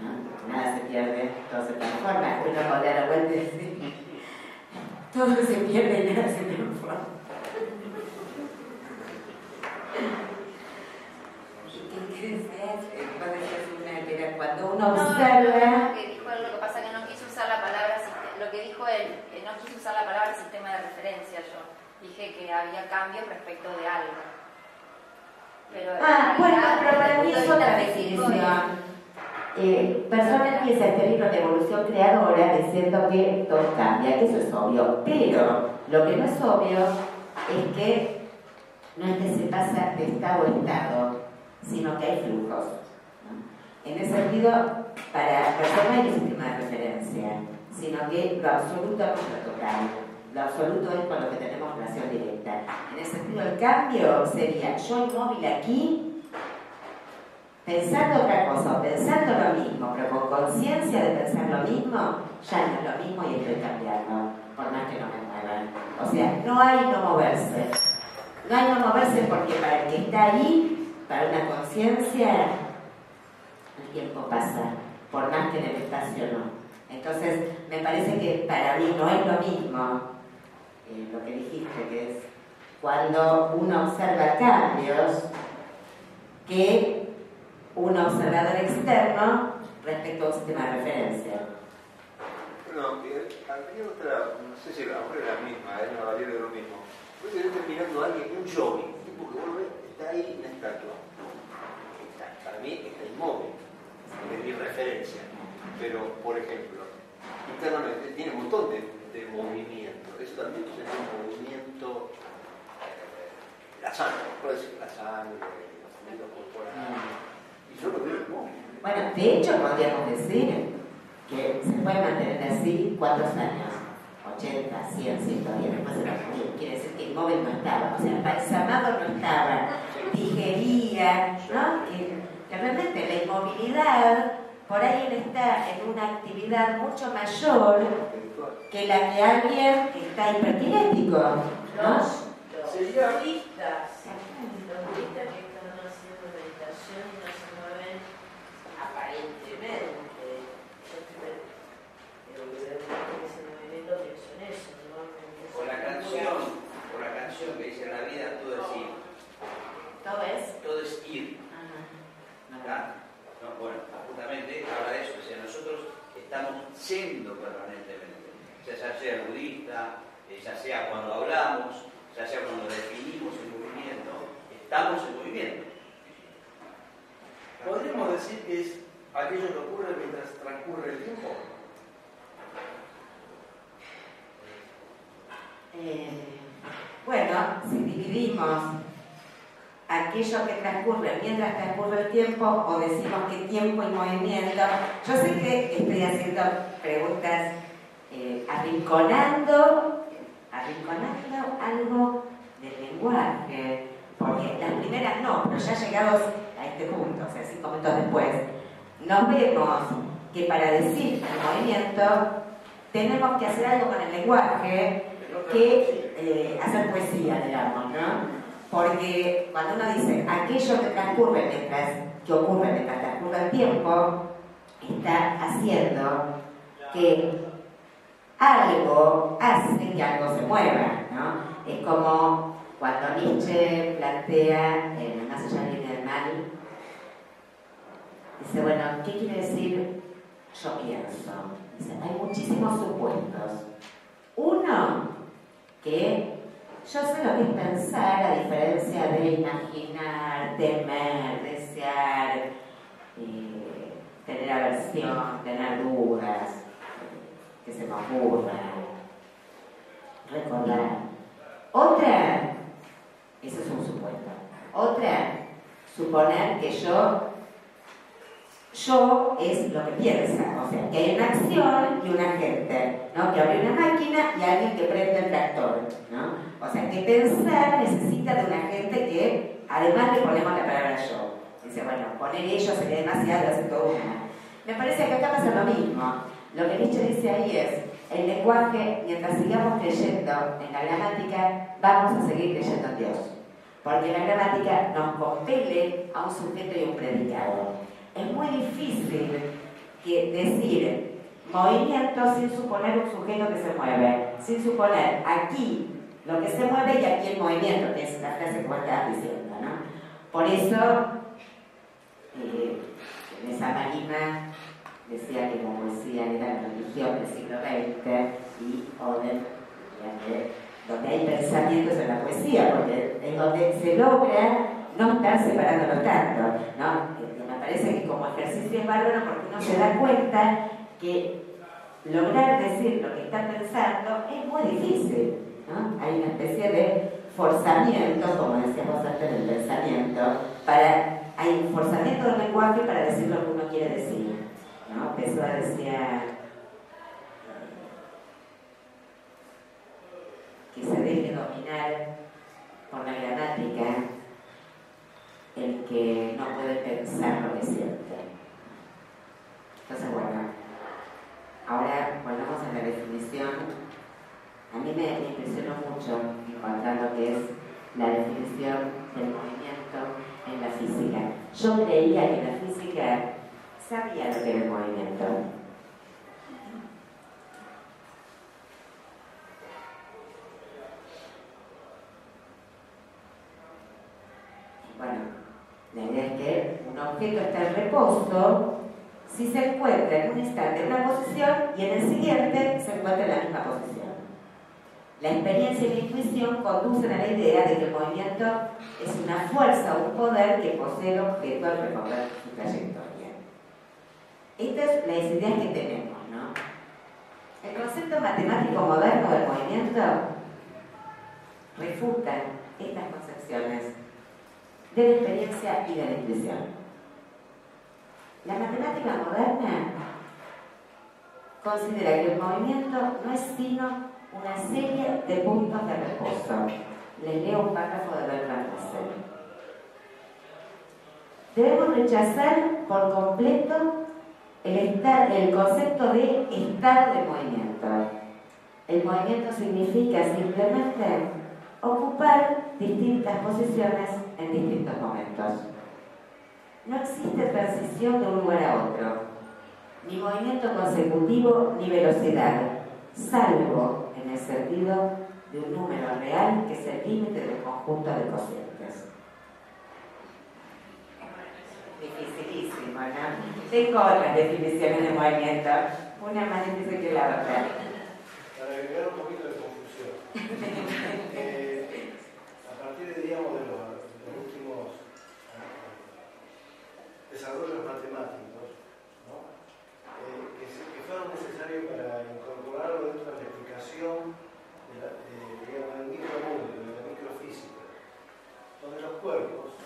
¿no? Nada se pierde, todo se transforma. Uno podría dar la vuelta y decir: todo se pierde y nada se transforma. ¿Y qué, que era cuando uno No, observa. lo que dijo él, lo que pasa es que no quiso usar la palabra, siste- lo que dijo él, no quiso usar la palabra sistema de referencia yo. Dije que había cambios respecto de algo. Pero Ah, bueno, pero para mí es otra definición. Eh, persona empieza este libro de evolución creadora diciendo que todo cambia, que eso es obvio, pero lo que no es obvio es que no es que se pasa de estado a estado, sino que hay flujos. ¿no? En ese sentido, para persona hay un sistema de referencia, sino que lo absoluto es lo total. Lo absoluto es con lo que tenemos relación directa. En ese sentido, el cambio sería yo inmóvil aquí pensando otra cosa, pensando lo mismo, pero con conciencia de pensar lo mismo, ya no es lo mismo y estoy cambiando, por más que no me muevan. O sea, no hay no moverse. No hay no moverse porque para el que está ahí, para una conciencia, el tiempo pasa, por más que en el espacio no. Entonces, me parece que para mí no es lo mismo eh, lo que dijiste, que es cuando uno observa cambios que un observador externo respecto a un sistema de referencia. No, había otra, no sé si a lo mejor es la misma, ¿eh? no había de lo mismo. Yo estoy mirando a alguien, un yogi, un tipo que vuelve, está ahí una estatua. Está, para mí está inmóvil, es mi referencia. Pero, por ejemplo, internamente tiene un montón de, de movimiento. Eso también es un movimiento, eh, la sangre, puede decir la sangre, los fluidos corporales. Y yo lo veo inmóvil. Bueno, de hecho podríamos decir que se puede mantener así cuántos años. 80, 100, 110, después se va a Quiere decir que inmóvil no estaba, o sea, embalsamado no estaba, digería, ¿no? Que, que realmente la inmovilidad por ahí él está en una actividad mucho mayor que la que alguien que está hiperkinético. ¿no? Los, budistas, los haciendo meditación y no se mueven aparentemente. Yo estoy pero evidentemente ese movimiento pienso en eso, ¿no? Por la canción, por la canción que dice la vida todo es ir. ¿Todo es? Todo es ir. Ajá. ¿verdad? No, bueno, justamente habla de eso, o sea, nosotros estamos yendo permanentemente, o sea, ya sea budista, eh, ya sea cuando hablamos, ya sea cuando definimos el movimiento, estamos en movimiento. ¿Podríamos decir que es aquello que ocurre mientras transcurre el tiempo? Eh, bueno, si dividimos aquello que transcurre mientras transcurre el tiempo o decimos que tiempo y movimiento, yo sé que estoy haciendo preguntas eh, arrinconando, arrinconando algo del lenguaje, porque las primeras no, pero ya llegados a este punto, o sea, cinco minutos después, nos vemos que para decir el movimiento tenemos que hacer algo con el lenguaje que eh, hacer poesía, digamos, ¿no? Porque cuando uno dice aquello que transcurre mientras, que ocurre mientras transcurre el tiempo, está haciendo que algo hace que algo se mueva, ¿no? Es como cuando Nietzsche plantea el más allá del mal, dice, bueno, ¿qué quiere decir yo pienso? Dice, hay muchísimos supuestos. Uno, que yo sé lo que es pensar a diferencia de imaginar, temer, desear, eh, tener aversión, tener dudas, que se me ocurran, recordar. Otra, eso es un supuesto. Otra, suponer que yo yo es lo que piensa, o sea, que hay una acción y un agente, ¿no? Que abre una máquina y alguien que prende el tractor, ¿no? O sea, que pensar necesita de un agente que además le ponemos la palabra yo. Dice, bueno, poner ellos sería demasiado, hace todo una. Me parece que acá pasa lo mismo. Lo que Nietzsche dice ahí es, el lenguaje, mientras sigamos creyendo en la gramática, vamos a seguir creyendo en Dios. Porque la gramática nos compele a un sujeto y un predicado es muy difícil que decir movimiento sin suponer un sujeto que se mueve, sin suponer aquí lo que se mueve y aquí el movimiento, que es la frase que vos estabas diciendo, ¿no? Por eso, eh, en esa marina decía que la poesía era la religión del siglo XX y Oden, donde hay pensamientos en la poesía, porque es donde se logra no estar separándolo tanto, ¿no? parece que como ejercicio es bárbaro porque uno se da cuenta que lograr decir lo que está pensando es muy difícil. ¿no? Hay una especie de forzamiento, como decíamos antes del pensamiento, para, hay un forzamiento del lenguaje para decir lo que uno quiere decir. ¿no? Decía que se deje dominar por la gramática el que no puede pensar lo que siente. Entonces, bueno, ahora volvamos a la definición. A mí me, impresionó mucho encontrar lo que es la definición del movimiento en la física. Yo creía que la física sabía lo que era el movimiento. Bueno, idea es que un objeto está en reposo si se encuentra en un instante en una posición y en el siguiente se encuentra en la misma posición. La experiencia y la intuición conducen a la idea de que el movimiento es una fuerza o un poder que posee el objeto al recorrer su trayectoria. Estas es las ideas que tenemos, ¿no? El concepto matemático moderno del movimiento refuta estas concepciones de la experiencia y de la intuición. La matemática moderna considera que el movimiento no es sino una serie de puntos de reposo. Les leo un párrafo de Bertrand Russell. Debemos rechazar por completo el, estar, el concepto de estado de movimiento. El movimiento significa simplemente ocupar distintas posiciones en distintos momentos. No existe transición de un lugar a otro, ni movimiento consecutivo ni velocidad, salvo en el sentido de un número real que es el límite del conjunto de cocientes. Dificilísimo, ¿no? Tengo otras definiciones de movimiento, una más difícil que la otra. Para agregar un poquito de confusión. Eh, a partir, digamos, de los, de los últimos eh, desarrollos matemáticos. Eh, que, fueron necesarios para incorporarlo dentro de la explicación de la, de, micromundo, de la microfísica, donde los cuerpos,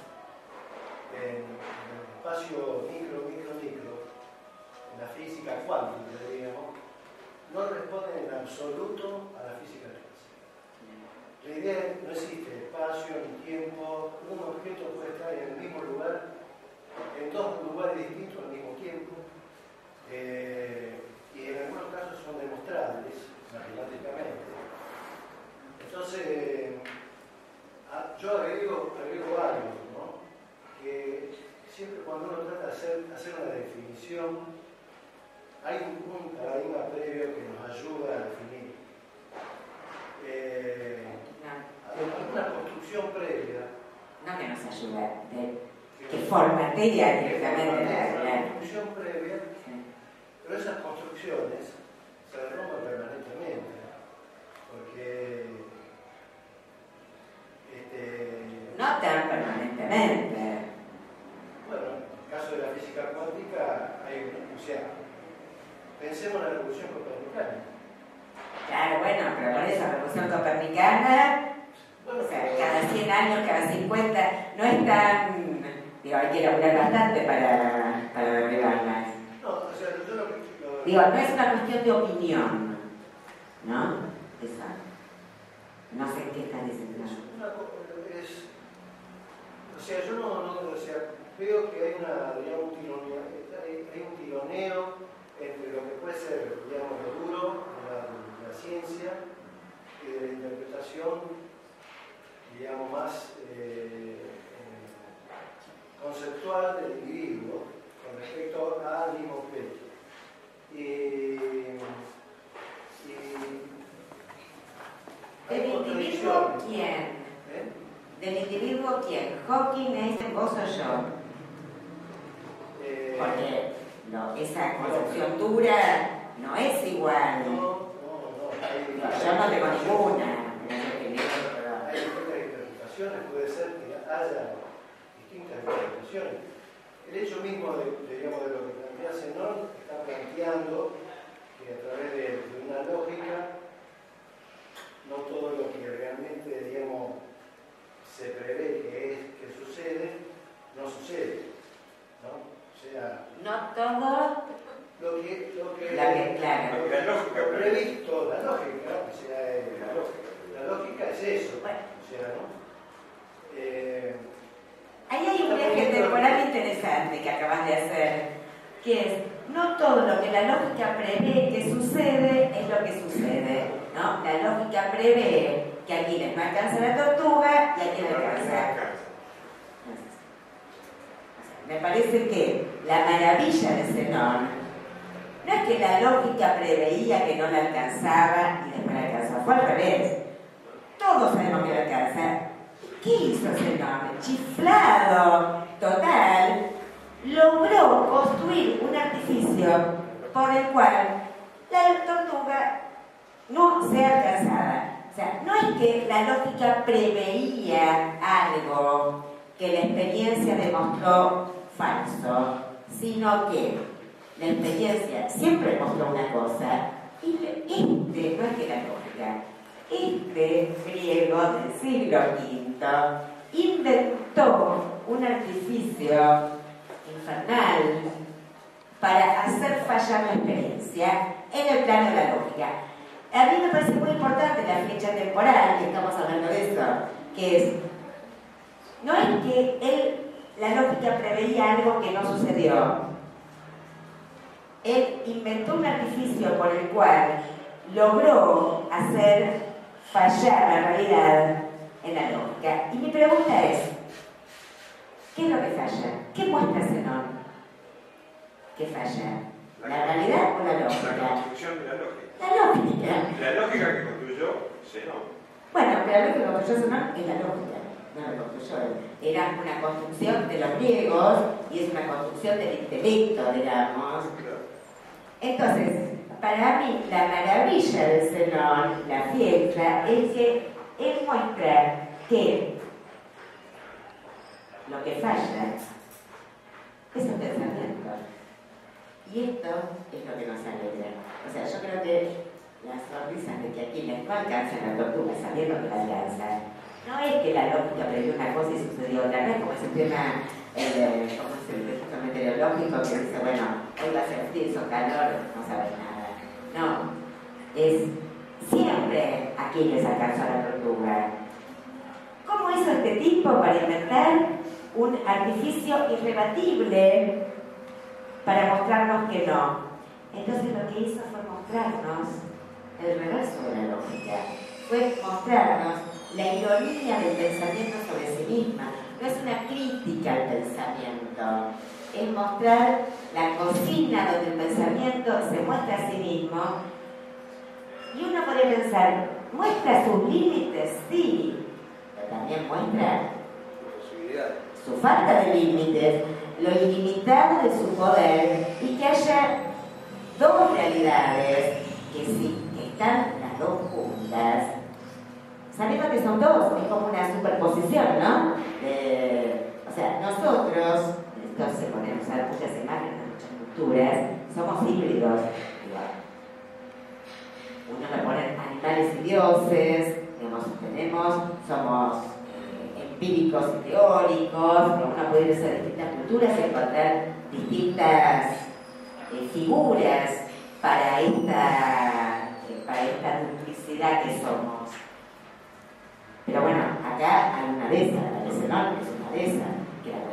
en, el espacio micro, micro, micro, en la física cuántica, digamos, no responden en absoluto a la física clásica. La idea no existe espacio ni tiempo, un objeto puede estar en el mismo lugar, en dos lugares distintos al mismo tiempo, eh, y en algunos casos son demostrables matemáticamente. Entonces, eh, ah, yo agrego, agrego algo, ¿no? que siempre cuando uno trata de hacer, hacer una definición, hay un, un paradigma previo que nos ayuda a definir. Eh, alguna construcción previa No que nos ayuda, de- que formatea directamente la la- construcción previa, pero esas construcciones se derrumban permanentemente, porque este, No tan permanentemente. Bueno, en el caso de la física cuántica, hay una, o sea, pensemos en la revolución copernicana. Claro, bueno, pero por eso la revolución copernicana, Bueno, o sea, cada 100 años, cada 50, no es tan. Digo, hay que laburar bastante para, para derribarlas. No, o sea, yo lo que. Digo, no es una cuestión de opinión, ¿no? Eso. No sé qué estás diciendo. es una es- o sea, yo no, no- o sea, veo que hay una, digamos, un tironeo, hay, hay un tironeo entre lo que puede ser, digamos, lo duro la, ciencia y de la interpretación, digamos, más eh, eh, conceptual del individuo con respecto al mismo objeto. Y, y hay ¿Del individuo quién? ¿eh? ¿Del individuo quién? ¿Hawking, Einstein, vos o yo? Eh, Porque no, esa concepción dura no es igual. No, no, no. Hay, Yo no tengo ninguna. hay distintas interpretaciones, puede ser que haya distintas interpretaciones. El hecho mismo de, de, digamos, de lo que plantea Zenón está planteando que a través de, de una lógica no todo lo que realmente digamos, se prevé que, es, que sucede, no sucede. ¿no? O sea, No todo lo que, lo que, La que- claro. lo que- La lógica lo previsto, la lógica, o sea, La lógica. la lógica es eso, Bueno. o sea, ¿no? Eh, Ahí hay un eje interesante que acabas de hacer, que es, no todo lo que la lógica prevé que sucede es lo que sucede, ¿no? La lógica prevé que aquí les va a alcanzar la tortuga y aquí le alcanza. Me parece que la maravilla de Zenón no es que la lógica preveía que no la alcanzaba y después la alcanzó, fue al revés. Todos sabemos que la alcanza. ¿Qué hizo Zenón? Chiflado, total, logró construir un artificio por el cual la tortuga no sea alcanzada. O sea, no es que la lógica preveía algo que la experiencia demostró falso, sino que la experiencia siempre mostró una cosa y este, no es que la lógica, este griego del siglo V inventó un artificio infernal para hacer fallar la experiencia en el plano de la lógica. A mí me parece muy importante la fecha temporal, y estamos hablando de eso, que es, no es que él, la lógica preveía algo que no sucedió. Él inventó un artificio por el cual logró hacer fallar la realidad en la lógica. Y mi pregunta es, ¿qué es lo que falla? ¿Qué muestra Zenón? ¿Qué falla? ¿La realidad o la La lógica? construcción de la lógica. La lógica. La lógica que construyó Zenón. Bueno, pero lo que construyó Zenón es la lógica. No la construyó él. Era una construcción de los griegos y es una construcción del intelecto, digamos. Claro. Entonces, para mí, la maravilla del Zenón, la fiesta, es que él muestra que lo que falla es el pensamiento. Y esto es lo que nos alegra. O sea, yo creo que la sonrisa de que aquí no alcanzan la tortuga sabiendo que la alcanzan, no es que la lógica previó una cosa y sucedió otra, no es como ese tema, eh, como es el registro meteorológico que dice, bueno, hoy va a ser frío, calor, no sabes nada. No, es siempre aquí les alcanzó la tortuga. ¿Cómo hizo este tipo para inventar un artificio irrebatible para mostrarnos que no? Entonces lo que hizo fue mostrarnos el reverso de la lógica, fue mostrarnos la ironía del pensamiento sobre sí misma. No es una crítica al pensamiento, es mostrar la cocina donde el pensamiento se muestra a sí mismo. Y uno podría pensar, muestra sus límites, sí, pero también muestra su falta de límites, lo ilimitado de su poder y que haya dos realidades que sí, que están las dos juntas, sabiendo que son dos, es como una superposición, ¿no? De- o sea, nosotros, pone a usar muchas imágenes, muchas culturas, somos híbridos. Uno le pone animales y dioses, digamos, tenemos, somos eh, empíricos y teóricos, pero uno puede irse a distintas culturas y encontrar distintas eh, figuras para esta, eh, para esta duplicidad que somos. Pero bueno, acá hay una de esas, la de es una de esas,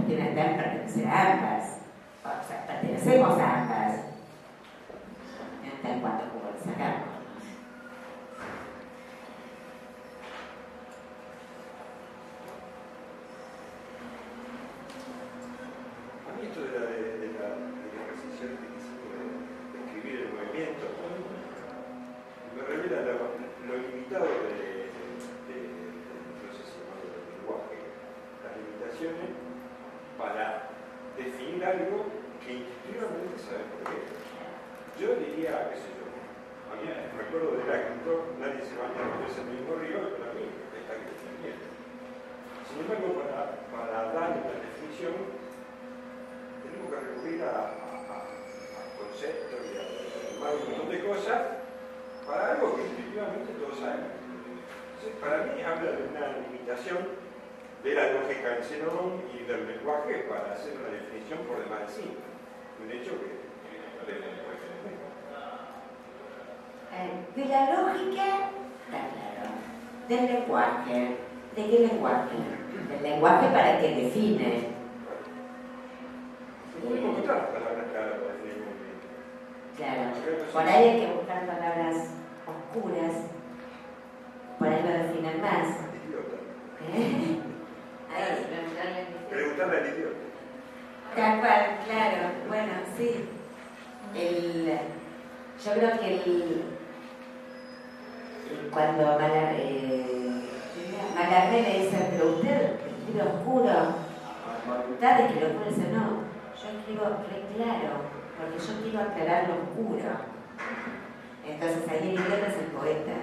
que la cuestión está en pertenecer a ambas. O sea, pertenecemos a ambas. No está en cuanto como le sacamos. A mí esto de la, de, de la, del ejercicio este que hicimos de, de escribir el movimiento me revela lo, lo limitado de, de, no sé si llamarlo del lenguaje, las limitaciones para definir algo que intuitivamente sabes por qué. Yo diría, qué sé yo, a mí me acuerdo del escritor, nadie se baña con ese mismo río, para mí está que definiendo. Sin embargo, para, para dar una definición, tenemos que recurrir a, a, a- a conceptos y a, a armar un montón de cosas para algo que intuitivamente todos sabemos. Entonces, para mí habla de una limitación de la lógica en Zenón y del lenguaje para hacer una definición por demás de simple. Un hecho que no le puede tener. Eh, de la lógica, está claro. Del lenguaje. ¿De qué lenguaje? Del lenguaje para que define. buscar las palabras claras para definir movimiento. Claro, por ahí hay que buscar palabras oscuras, por ahí lo definen más. Idiota. ¿Eh? Claro, Ahí. preguntarle al misterio. Preguntarle al idiota. Tal cual, claro, bueno, sí. El, yo creo que el, cuando Malar, eh, Malarré le dice, pero usted escribe oscuro, voluntad de que lo oscuro dice, no, claro, porque yo quiero aclarar lo oscuro. Entonces ahí el idiota es el poeta.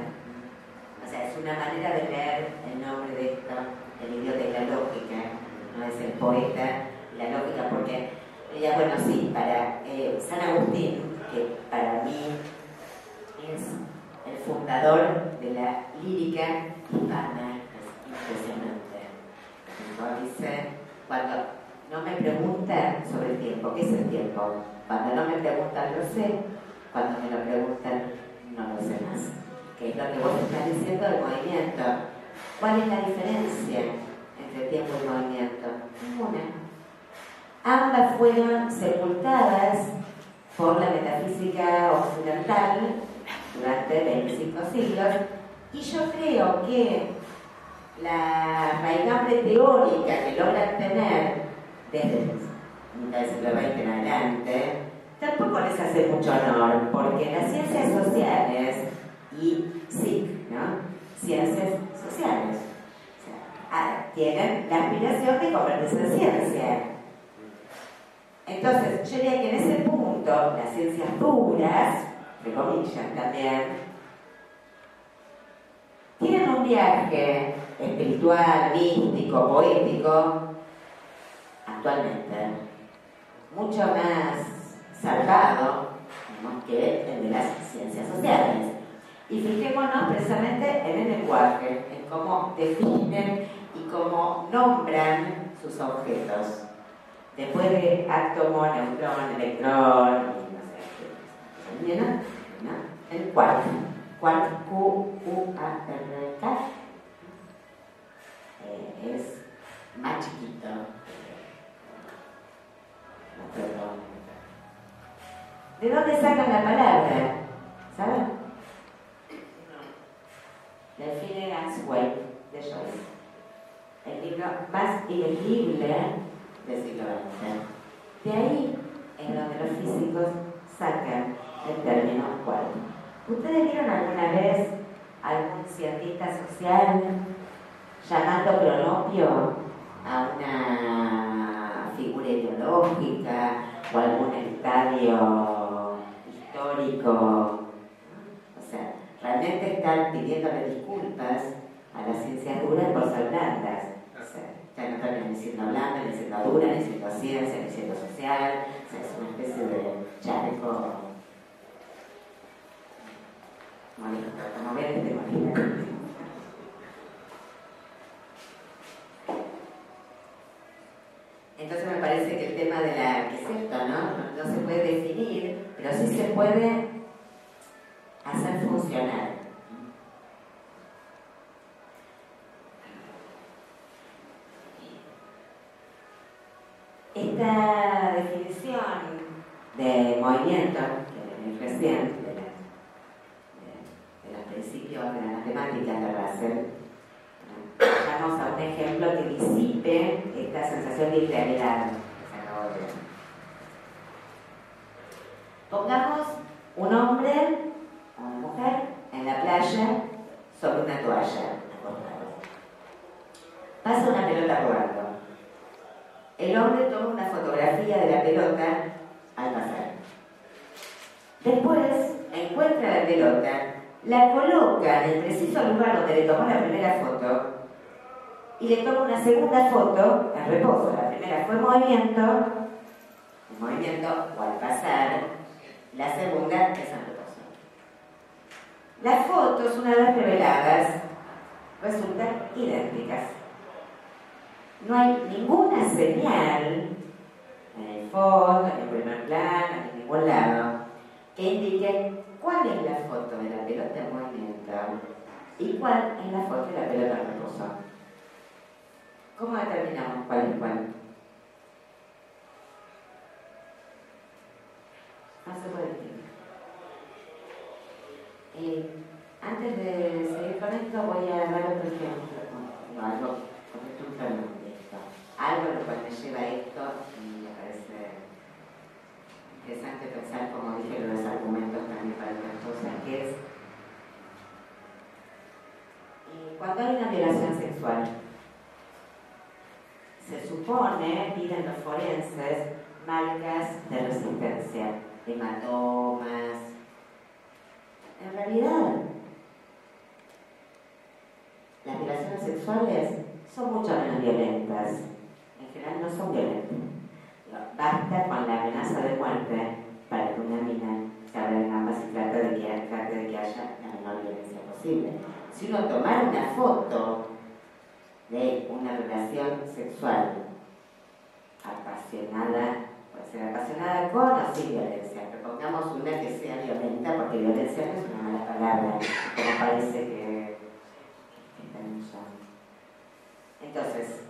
O sea, es una manera de leer el nombre de esto, el idiota y la lógica, no es el poeta la lógica, porque ella, bueno, sí, para eh, San Agustín, que para mí es el fundador de la lírica hispana, es impresionante. Dice, cuando no me preguntan sobre el tiempo, ¿qué es el tiempo? Cuando no me preguntan lo sé, cuando me lo preguntan no lo sé más. Que es lo que vos estás diciendo del movimiento. ¿Cuál es la diferencia entre tiempo y movimiento? Ninguna. Ambas fueron sepultadas por la metafísica occidental durante 25 siglos y yo creo que la raigambre teórica que logran tener desde del siglo en adelante tampoco les hace mucho honor porque las ciencias sociales y SIC, ¿no? Ciencias sociales, ah, tienen la aspiración de convertirse en ciencia. Entonces, yo diría que en ese punto, las ciencias duras, entre comillas también, tienen un viaje espiritual, místico, poético, actualmente, mucho más salvado que el de las ciencias sociales. Y fijémonos precisamente en el lenguaje, en cómo definen y cómo nombran sus objetos. Después de átomo, neutrón, electrón, no sé, ¿qué? ¿no? El quark. Quark, Q, U, A, R, K. Eh, es más chiquito. No. ¿De dónde sacan la palabra? ¿Saben? De Finnegan's Wake de Joyce. El libro más ilegible del siglo XX. De ahí es donde los físicos sacan el término cuerpo. ¿Ustedes vieron alguna vez algún cientista social llamando cronopio a una figura ideológica o algún estadio O sea, realmente están pidiéndole disculpas a las ciencias duras por ser blandas. O sea, ya no están ni siendo blanda, ni siendo dura, ni siendo ciencia, ni siendo social. O sea, es una especie de chaleco. Morir. Entonces me parece que el tema de la, ¿qué es no? No se puede definir, pero sí se puede hacer funcionar. Esta definición de movimiento, que es recién, de, la- de- de los principios de la matemática de Russell, vamos a un ejemplo que disipe esta sensación de irrealidad que se acabó de ver. Pongamos un hombre o una mujer en la playa sobre una toalla acostado. Pasa una pelota rodando. El hombre toma una fotografía de la pelota al pasar. Después encuentra la pelota, la coloca en el preciso lugar le tomó la primera foto y le toma una segunda foto en reposo. La primera fue en movimiento, en movimiento o al pasar, la segunda es en reposo. Las fotos, una vez reveladas, resultan idénticas. No hay ninguna señal en el fondo, en el primer plano, en ningún lado, que indique cuál es la foto de la pelota en movimiento ¿Y cuál es la foto de la pelota rosa? ¿Cómo determinamos cuál es cuál? Paso por el tiempo. Eh, antes de seguir con esto, voy a dar otro ejemplo. No, algo con esto, algo lo cual me lleva a esto y me parece interesante pensar, como dije, los argumentos también para otras cosas, que es cuando hay una violación sexual, se supone, piden los forenses, marcas de resistencia, hematomas. En realidad, las violaciones sexuales son mucho menos violentas. En general no son violentas. Basta con la amenaza de muerte para que una mina se abra en ambas y de trate de que haya la menor violencia posible. Si uno tomara una foto de una relación sexual apasionada, puede ser apasionada con o sin violencia, pero pongamos una que sea violenta, porque violencia no es una mala palabra, como parece que, que están usando. Entonces,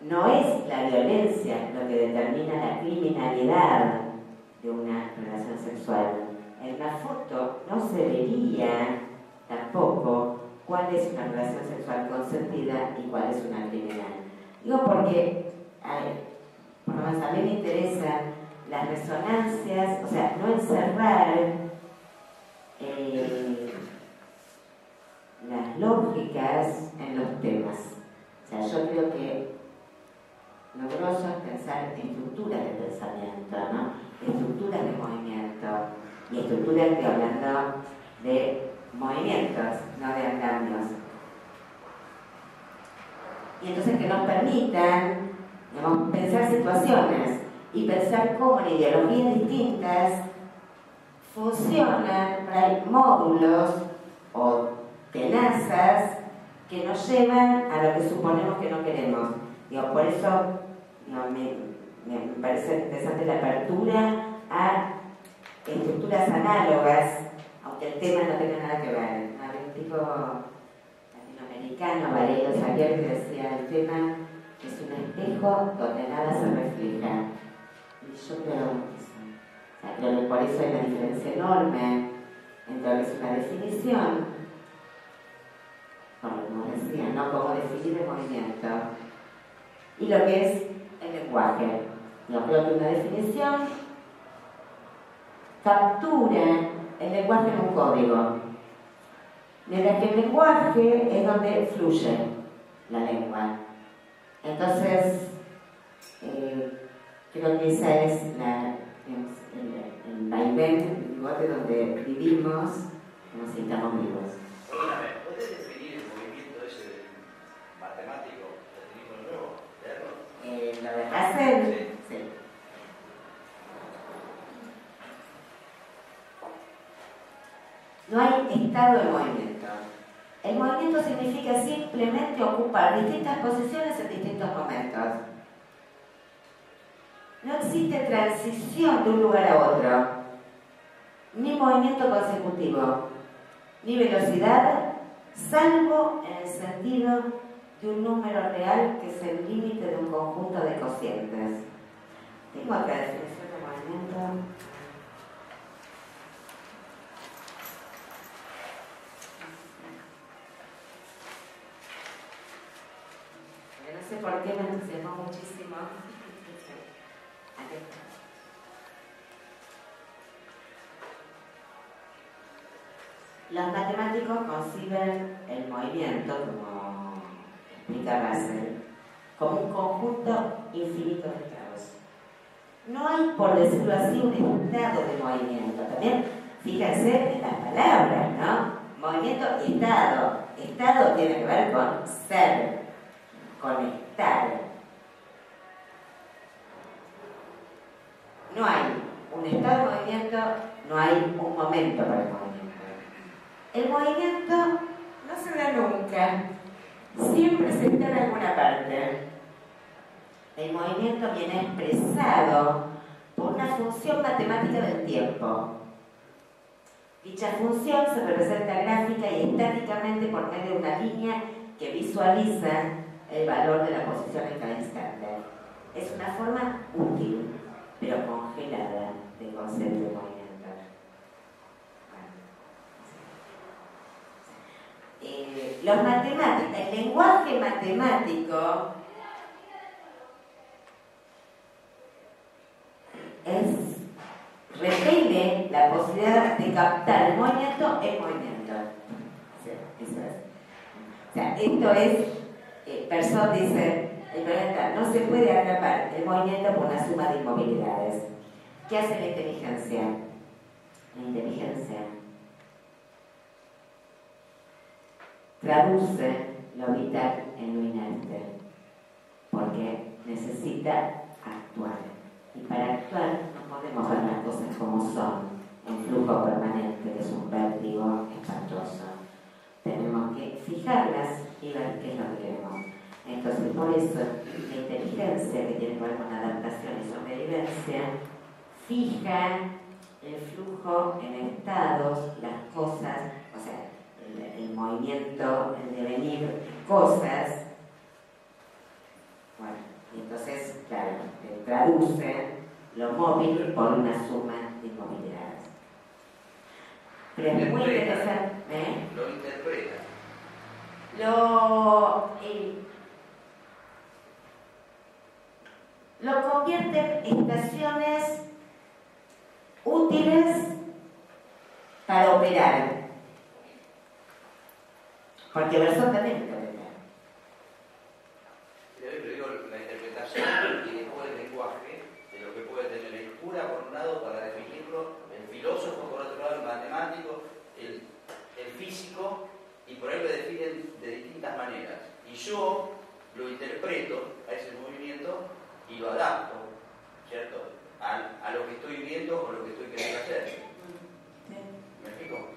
no es la violencia lo que determina la criminalidad de una relación sexual. En la foto no se vería tampoco cuál es una relación sexual consentida y cuál es una criminal. Digo porque por lo menos a mí me interesan las resonancias, o sea, no encerrar eh, las lógicas en los temas. O sea, yo creo que lo grosso es pensar en estructuras de pensamiento, ¿no? Estructuras de movimiento. Y estructuras que hablando de movimientos, no de andamios. Y entonces que nos permitan pensar situaciones y pensar cómo en ideologías distintas funcionan, módulos o tenazas que nos llevan a lo que suponemos que no queremos. Digo, por eso me, me parece interesante la apertura a estructuras análogas el tema no tenga nada que ver. Había un tipo latinoamericano, Valerio Xavier, que decía, el tema es un espejo donde nada se refleja. Y yo creo eso. creo que por eso hay una diferencia enorme entre lo que es una definición, como decía, ¿no? Cómo definir el movimiento, y lo que es el lenguaje. Yo creo que una definición captura el lenguaje es un código. Mientras que el lenguaje es donde fluye la lengua. Entonces, eh, creo que esa es la, el, el vaivén, el bigote donde vivimos, como si estamos vivos. Perdóname, ¿puedes definir el movimiento ese matemático? ¿Definirlo de nuevo? Eh, ¿Lo de Hassel? sí. No hay estado de movimiento. El movimiento significa simplemente ocupar distintas posiciones en distintos momentos. No existe transición de un lugar a otro, ni movimiento consecutivo, ni velocidad, salvo en el sentido de un número real que es el límite de un conjunto de cocientes. Tengo acá definición de movimiento. Los matemáticos conciben el movimiento, como explica Russell, como un conjunto infinito de estados. No hay, por decirlo así, un estado de movimiento. También, fíjense en las palabras, ¿no? Movimiento y estado. Estado tiene que ver con ser, conectar. No hay un estado de movimiento, no hay un momento para el movimiento. El movimiento no se da nunca, siempre se está en alguna parte. El movimiento viene expresado por una función matemática del tiempo. Dicha función se representa gráfica y estáticamente por medio de una línea que visualiza el valor de la posición en cada instante. Es una forma útil, pero congelada de concepto de movimiento. Eh, los matemáticos, el lenguaje matemático es repele la posibilidad de captar el movimiento en movimiento. O sea, esto es, eh, dice, el no se puede atrapar el movimiento por una suma de inmovilidades. ¿Qué hace la inteligencia? La inteligencia traduce lo vital en lo inerte, porque necesita actuar. Y para actuar no podemos ver las cosas como son, en flujo permanente, que es un vértigo espantoso. Tenemos que fijarlas y ver qué es lo que queremos. Entonces, por eso, la inteligencia que tiene que ver con adaptación y sobrevivencia fija el flujo en estados, las cosas, el, el movimiento, el devenir, cosas. Bueno, y entonces, claro, traduce lo móvil por una suma de inmovilidades. Pero es muy interesante. ¿eh? Lo interpreta. lo, eh, lo convierte en estaciones útiles para operar. Porque Bersón también interpreta. Yo digo la interpretación y después el lenguaje de lo que puede tener el cura por un lado para definirlo, el filósofo por otro lado, el matemático, el, el físico, y por ahí lo definen de distintas maneras. Y yo lo interpreto a ese movimiento y lo adapto, ¿cierto? A, a lo que estoy viendo o lo que estoy queriendo hacer. ¿Me explico?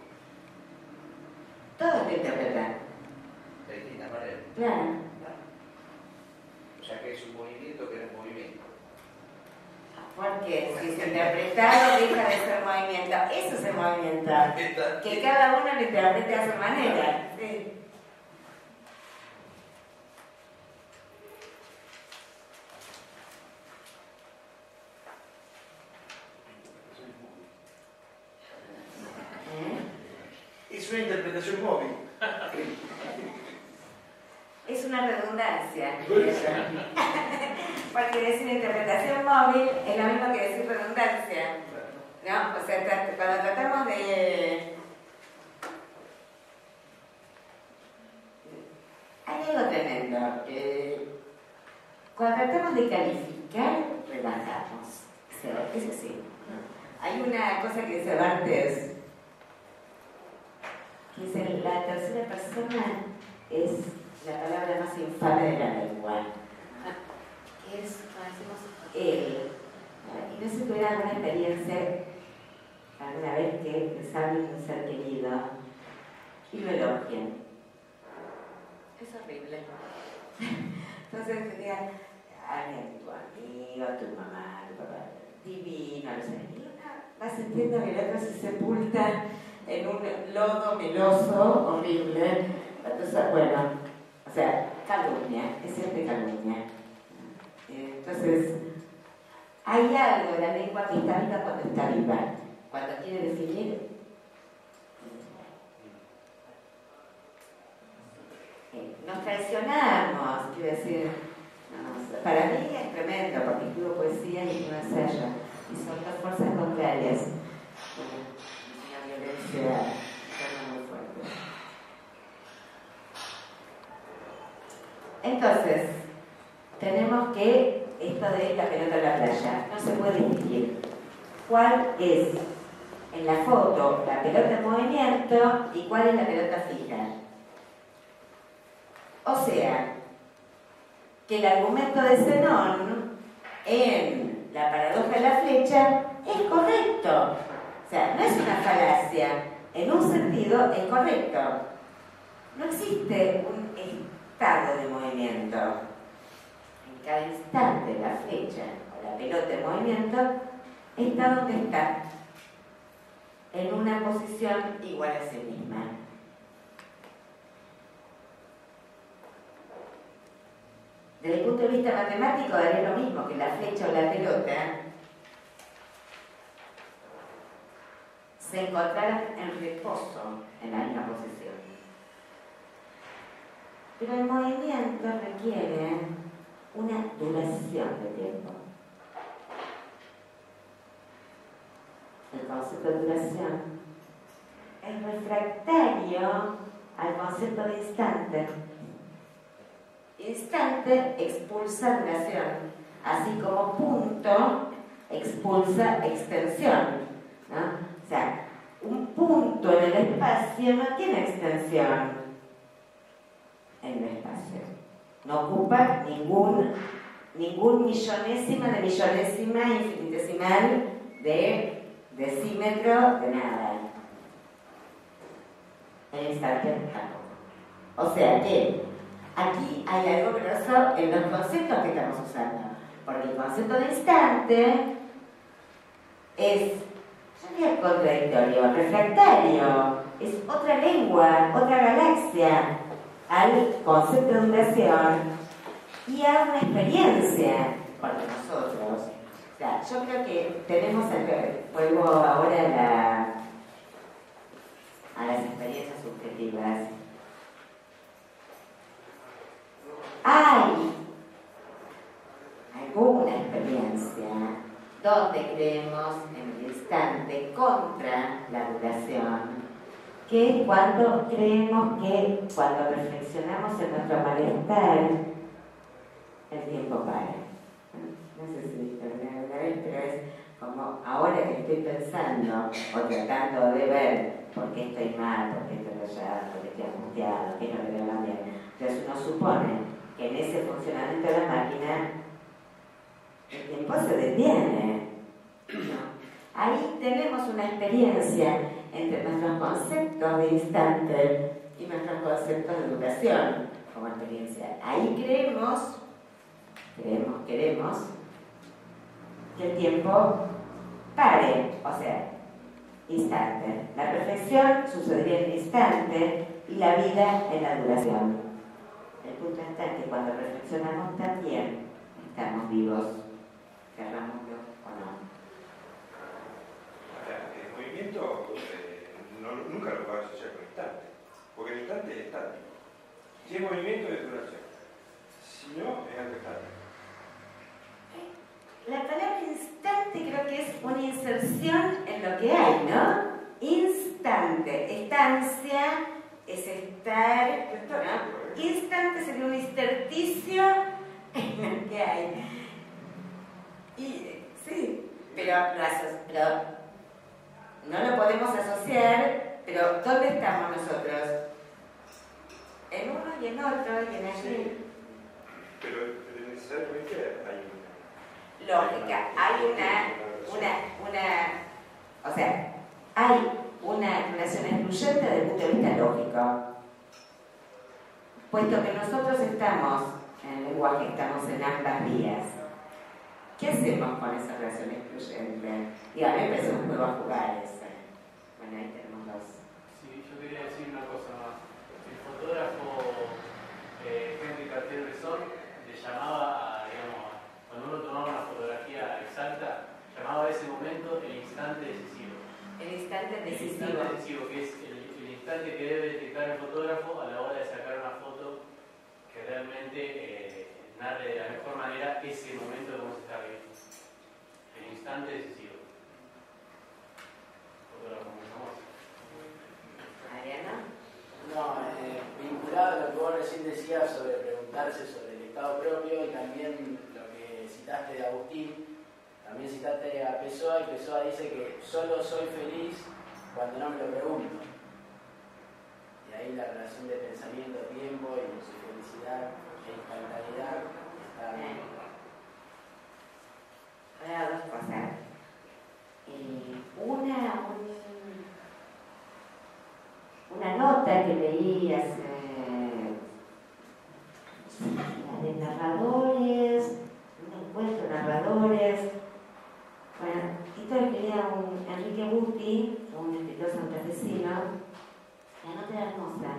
Todo es interpretar. De distintas maneras. Claro. O sea que es un movimiento que no es movimiento. Porque si se interpretado deja de ser movimiento. Eso es el movimiento. Que cada uno lo interprete a su manera. Sí. ¿Eh? Es una interpretación móvil. Es una redundancia. Porque decir interpretación móvil es lo mismo que decir redundancia. ¿No? O sea, cuando tratamos de. Hay algo tremendo. que cuando tratamos de calificar, sea, eso sí. Hay una cosa que dice Bartes, que dice la tercera persona es la palabra más infame de la lengua. Que es, él. Y no sé si tuviera alguna experiencia alguna vez que les hablen un ser querido y lo elogien. Es horrible. Entonces sería alguien, tu amigo, tu mamá, tu papá, divino, no sé. Y una va sintiendo que el otro se sepulta en un lodo meloso horrible. Entonces, bueno, sea, calumnia, es siempre calumnia. Entonces, hay algo de la lengua que está viva cuando está viva, cuando quiere definir. Nos traicionamos, quiero decir, para mí es tremendo porque escribo poesía y escribo ensayo, y son dos fuerzas contrarias. Una violencia muy fuerte. Entonces, tenemos que esto de la pelota en la playa no se puede distinguir. ¿Cuál es en la foto la pelota en movimiento y cuál es la pelota fija? O sea, que el argumento de Zenón en la paradoja de la flecha es correcto. O sea, no es una falacia. En un sentido es correcto. No existe un estado de movimiento. En cada instante la flecha o la pelota en movimiento está donde está, en una posición igual a sí misma. Desde el punto de vista matemático daría lo mismo que la flecha o la pelota se encontraran en reposo en la misma posición. Pero el movimiento requiere una duración de tiempo. El concepto de duración es refractario al concepto de instante. Instante expulsa duración, así como punto expulsa extensión. O sea, un punto en el espacio no tiene extensión en el espacio. No ocupa ningún, ningún millonésima de millonésima infinitesimal de decímetro de nada. El instante tampoco. O sea que aquí hay algo grosso en los conceptos que estamos usando. Porque el concepto de instante es sería contradictorio, refractario, es otra lengua, otra galaxia al concepto de duración y a una experiencia para nosotros. Yo creo que tenemos, vuelvo ahora a las experiencias subjetivas. Hay alguna experiencia donde creemos en el instante contra la duración que cuando creemos que cuando reflexionamos en nuestro malestar, el tiempo para. No sé si viste alguna vez, pero es como ahora que estoy pensando o tratando de ver por qué estoy mal, por qué estoy rayado, por qué estoy angustiado, qué no me veo bien. Entonces uno supone que en ese funcionamiento de la máquina el tiempo se detiene. Ahí tenemos una experiencia entre nuestros conceptos de instante y nuestros conceptos de educación como experiencia. Ahí creemos, creemos, queremos que el tiempo pare, o sea, instante. La perfección sucedería en instante y la vida en la duración. El punto está que cuando reflexionamos también estamos vivos, querrámoslo o no. Movimiento nunca lo puedo asociar con instante, porque el instante es estático. Si es movimiento es duración, si no es algo estático. La palabra instante creo que es una inserción en lo que hay, ¿no? Instante, estancia es estar, ¿no? Instante sería un intersticio en lo que hay. Y sí, pero, pero no lo podemos asociar, pero ¿dónde estamos nosotros? En uno y en otro y en allí. Pero, necesariamente hay una lógica, hay una, una, una, o sea, hay una relación excluyente desde el punto de vista lógico. Puesto que nosotros estamos, en el lenguaje estamos en ambas vías, ¿qué hacemos con esa relación excluyente? Y a mí me parece un juego a jugar eso. Bueno, ahí tenemos dos. Sí, yo quería decir una cosa más. El fotógrafo eh, Henry Cartier-Bresson le llamaba, a, digamos, cuando uno tomaba una fotografía exacta, llamaba a ese momento el instante decisivo. El instante decisivo. El instante decisivo, que es el, el instante que debe detectar el fotógrafo a la hora de sacar una foto que realmente eh, narre de la mejor manera ese momento de cómo se está viviendo. El instante decisivo. Ariana. No, eh, vinculado a lo que vos recién decías sobre preguntarse sobre el Estado propio y también lo que citaste de Agustín, también citaste a Pessoa y Pessoa dice que solo soy feliz cuando no me lo pregunto. Y ahí la relación de pensamiento, tiempo y su felicidad e instantaneidad está bien. Ahora dos cosas. Eh, una, un, una nota que leí hace de narradores, un encuentro de narradores. Bueno, esto lo escribía un Enrique Buti, un escritor santafesino, la nota era hermosa.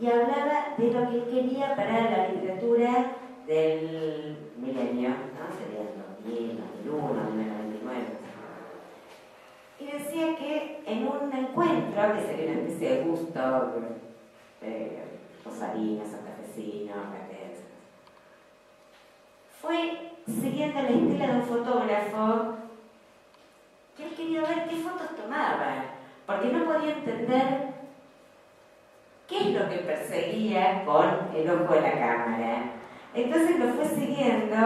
Y hablaba de lo que quería para la literatura del milenio, ¿no? Sería el 2000, 2001, 1999. Y decía que en un encuentro, que sería una especie de gusto, eh, no Farina, Santafesino. Fue siguiendo la estela de un fotógrafo que él quería ver qué fotos tomaba, porque no podía entender qué es lo que perseguía con el ojo de la cámara. Entonces lo fue siguiendo,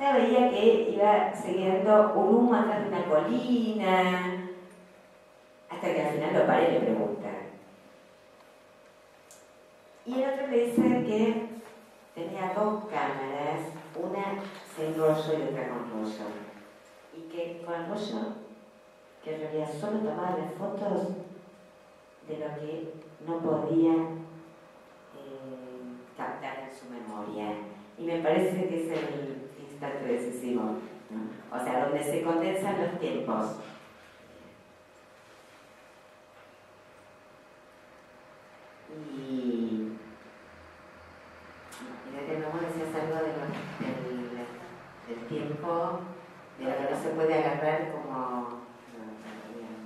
ya veía que iba siguiendo un humo atrás de una colina, hasta que al final lo para y le pregunta. Y el otro le dice que tenía dos cámaras, una sin rollo y otra con rollo. Y que con rollo, que en realidad solo tomaba las fotos de lo que no podía eh, captar en su memoria. Y me parece que es el o sea, donde se condensan los tiempos. Y, y de nuevo decías algo de lo- del, del tiempo, de lo que no se puede agarrar como...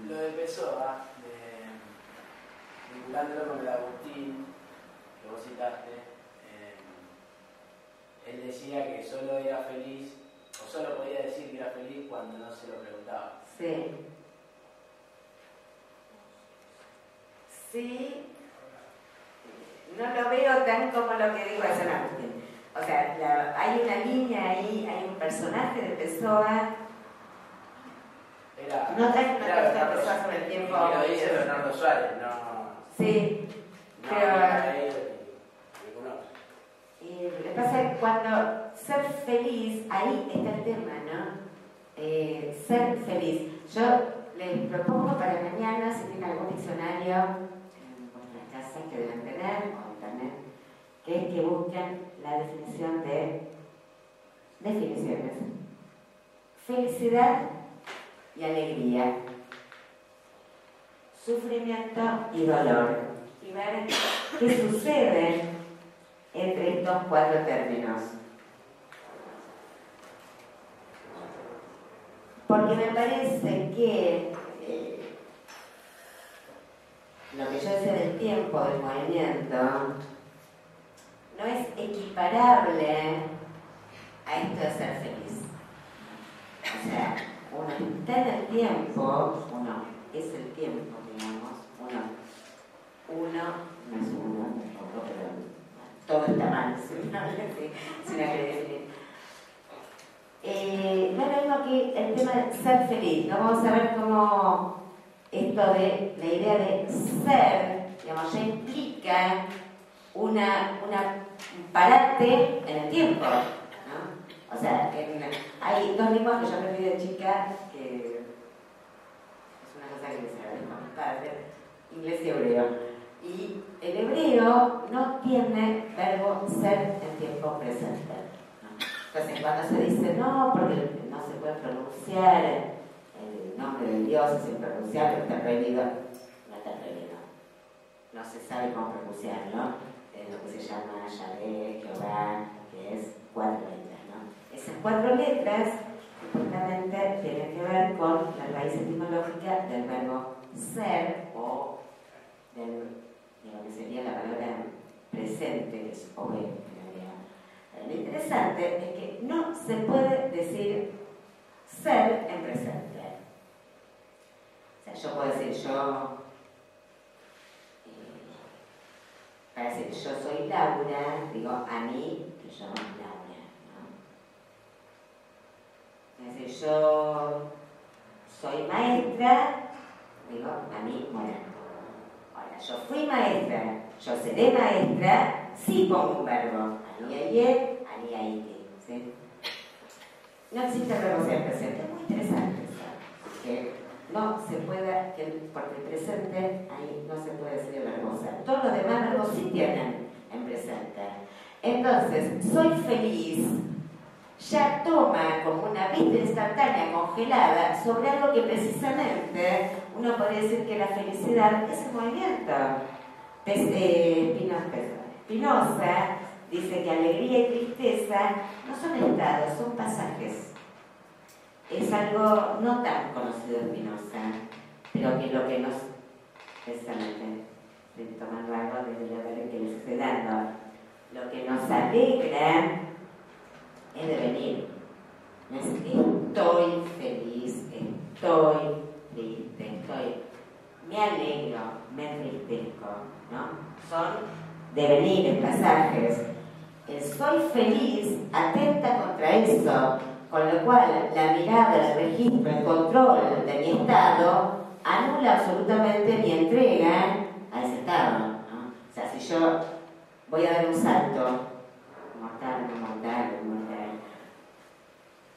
Lo de Pessoa, de, vinculándolo con el Agustín, que vos citaste, eh, él decía que solo era feliz, o solo podía decir que era feliz cuando no se lo preguntaba. Sí. Sí. No lo veo tan como lo que dijo San Agustín. O sea, la- hay una línea ahí, hay un personaje de Pessoa. Era, No traes una era cosa de Pessoa sobre el tiempo. Lo dice Bernardo Suárez, no. Sí, no pero-. Y lo que pasa es que cuando ser feliz, ahí está el tema, ¿no? Eh, ser feliz. Yo les propongo para mañana, si tienen algún diccionario en vuestras casas que deben tener, que es que busquen la definición de definiciones. Felicidad y alegría. Sufrimiento y dolor. Y ver qué sucede entre estos cuatro términos. Porque me parece que eh, lo que yo decía del tiempo, del movimiento, no es equiparable a esto de ser feliz. O sea, uno está en el tiempo, uno es el tiempo, digamos, uno, uno no es uno, pero todo está mal, si uno, si, uno quiere definir. Eh, no es lo el tema de ser feliz. Vamos a ver cómo esto de la idea de ser, digamos, ya implica una, una, un parate en el tiempo, ¿no? O sea, en- hay dos lenguas que yo aprendí de chica que es una cosa que se agradezco a mis padres, inglés y hebreo. Y el hebreo no tiene verbo ser en tiempo presente. ¿no? Entonces, cuando se dice no, porque no se puede pronunciar el nombre de Dios, es impronunciable, está prohibido, no está prohibido. No se sabe cómo pronunciarlo. Lo que se llama Yahvé, Jehová, que es cuatro letras. ¿no? Esas cuatro letras justamente tienen que ver con la raíz etimológica del verbo ser o de lo que sería la palabra presente, que es. Eh, Lo interesante es que no se puede decir ser en presente. O sea, yo puedo decir yo, eh, para decir yo soy Laura, digo a mí, que yo Laura, ¿no? Es decir, yo soy maestra, digo a mí Morán. Ahora, yo fui maestra, yo seré maestra, sí pongo un verbo, ani ayer, ani aite, ¿sí? No existe verbo ser presente, es muy interesante eso, no se pueda, que- porque el presente ahí no se puede el verbo ser. Todos los demás verbos sí tienen en presente. Entonces, soy feliz, ya toma como una vista instantánea congelada sobre algo que precisamente uno podría decir que la felicidad es un movimiento. Eh, Spinoza, Spinoza dice que alegría y tristeza no son estados, son pasajes. Es algo no tan conocido de Spinoza, pero que lo que nos, precisamente, estoy tomando algo de la que les alegra es devenir. No es estoy feliz, estoy triste, estoy. Me alegro, me entristezco, ¿no? Son devenires, pasajes. El soy feliz atenta contra eso, con lo cual la mirada, el registro, el control de mi estado anula absolutamente mi entrega a ese estado. ¿no? O sea, si yo voy a dar un salto, mortal, mortal, mortal,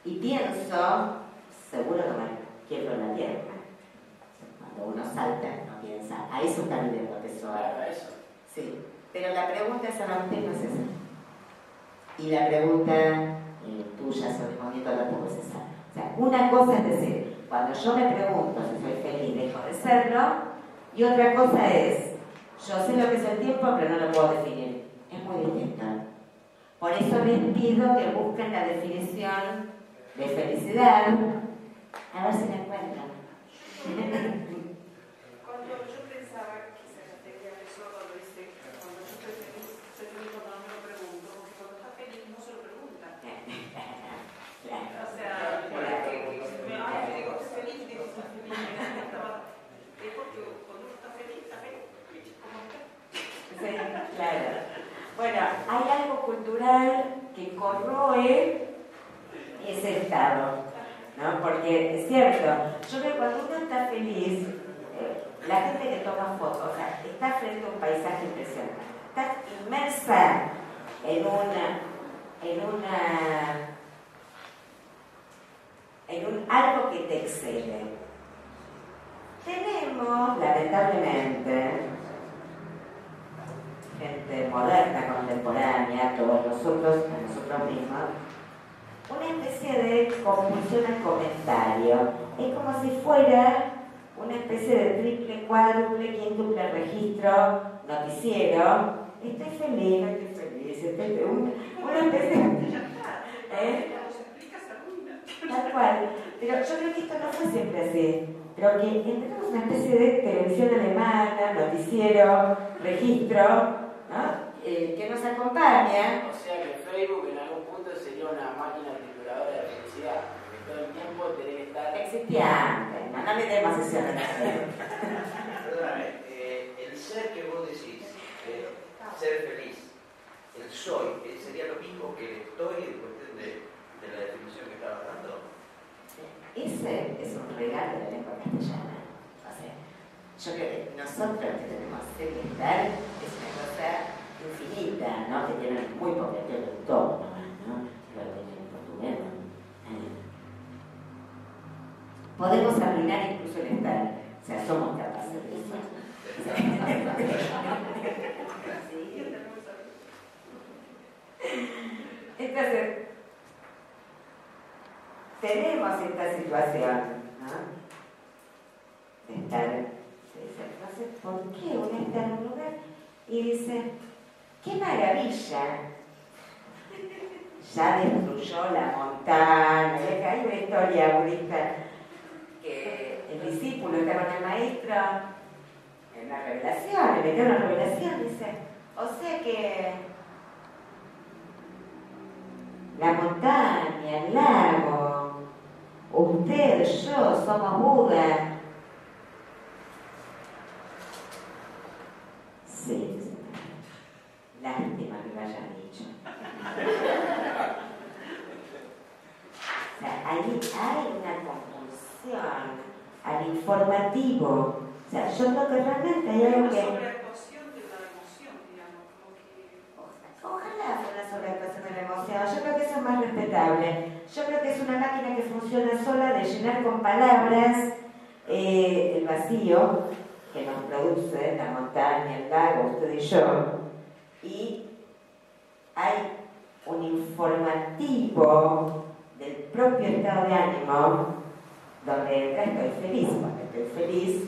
y pienso, seguro que me quiebro la pierna. Cuando uno salta, no piensa, a eso está viviendo peso. Claro, eso. Sí, pero la pregunta es a usted no es esa. Y la pregunta sobre el movimiento esa. O sea, una cosa es decir, cuando yo me pregunto si soy feliz, dejo de serlo, y otra cosa es, yo sé lo que es el tiempo, pero no lo puedo definir. Es muy distinto. Por eso les pido que busquen la definición de felicidad, a ver si la encuentran. Cuando yo pensaba que se refería a eso, cuando dice, cuando yo estoy feliz, estoy feliz cuando no me lo pregunto, porque cuando está feliz no se lo pregunta. O sea, que, que me ay, me digo, estoy feliz, digo, estoy feliz, me estaba, es porque cuando uno está feliz, está feliz, ¿cómo está? Sí, claro. Bueno, hay algo cultural que corroe ese estado, ¿no? Porque es cierto, yo que cuando uno está feliz, eh, la gente que toma fotos, o sea, está frente a un paisaje impresionante, está inmersa en una, en una, en un algo que te excede. Tenemos, lamentablemente, gente moderna, contemporánea, todos nosotros, a nosotros mismos, una especie de compulsión al comentario. Es como si fuera una especie de triple, cuádruple, quíntuple registro, noticiero. Estoy feliz, estoy feliz, estoy un- una especie de... ¿Eh? Tal cual. Pero yo creo que esto no fue siempre así. Pero que tenemos una especie de televisión alemana, noticiero, registro, ¿no? Eh, que nos acompaña. O sea que Facebook en algún punto sería una máquina trituradora de felicidad, porque todo el tiempo tiene que estar... Existía antes, no, no le demos sesiones. Perdóname, eh, el ser que vos decís, eh, ser feliz, el soy, eh, sería lo mismo que el estoy en cuestión de, de la definición que estabas dando. Ese es un regalo de la lengua castellana. O sea, yo creo que nosotros que tenemos estar es una cosa infinita, ¿no? Que tiene muy poco, un todo ¿no? Lo que tiene en portugués. Podemos arruinar incluso el estar. O sea, somos capaces de eso. Entonces, tenemos esta situación, ¿no? De estar, sé por qué uno está en un lugar y dice, qué maravilla, ya destruyó la montaña, y hay una historia budista que el discípulo está con el maestro en la revelación, le metió una revelación, dice, o sea que la montaña, el lago, usted, yo, somos Buda. Sí, dice, lástima que lo hayan dicho. O sea, ahí hay una compulsión al informativo. O sea, yo creo que realmente hay algo que... sobreactuación de la emoción, digamos. Ojalá una sobreactuación de la emoción. Yo creo que eso es más respetable. Yo creo que es una máquina que funciona sola de llenar con palabras eh, el vacío que nos produce la montaña, el lago, usted y yo. Y hay un informativo del propio estado de ánimo donde entra estoy feliz. Cuando estoy feliz,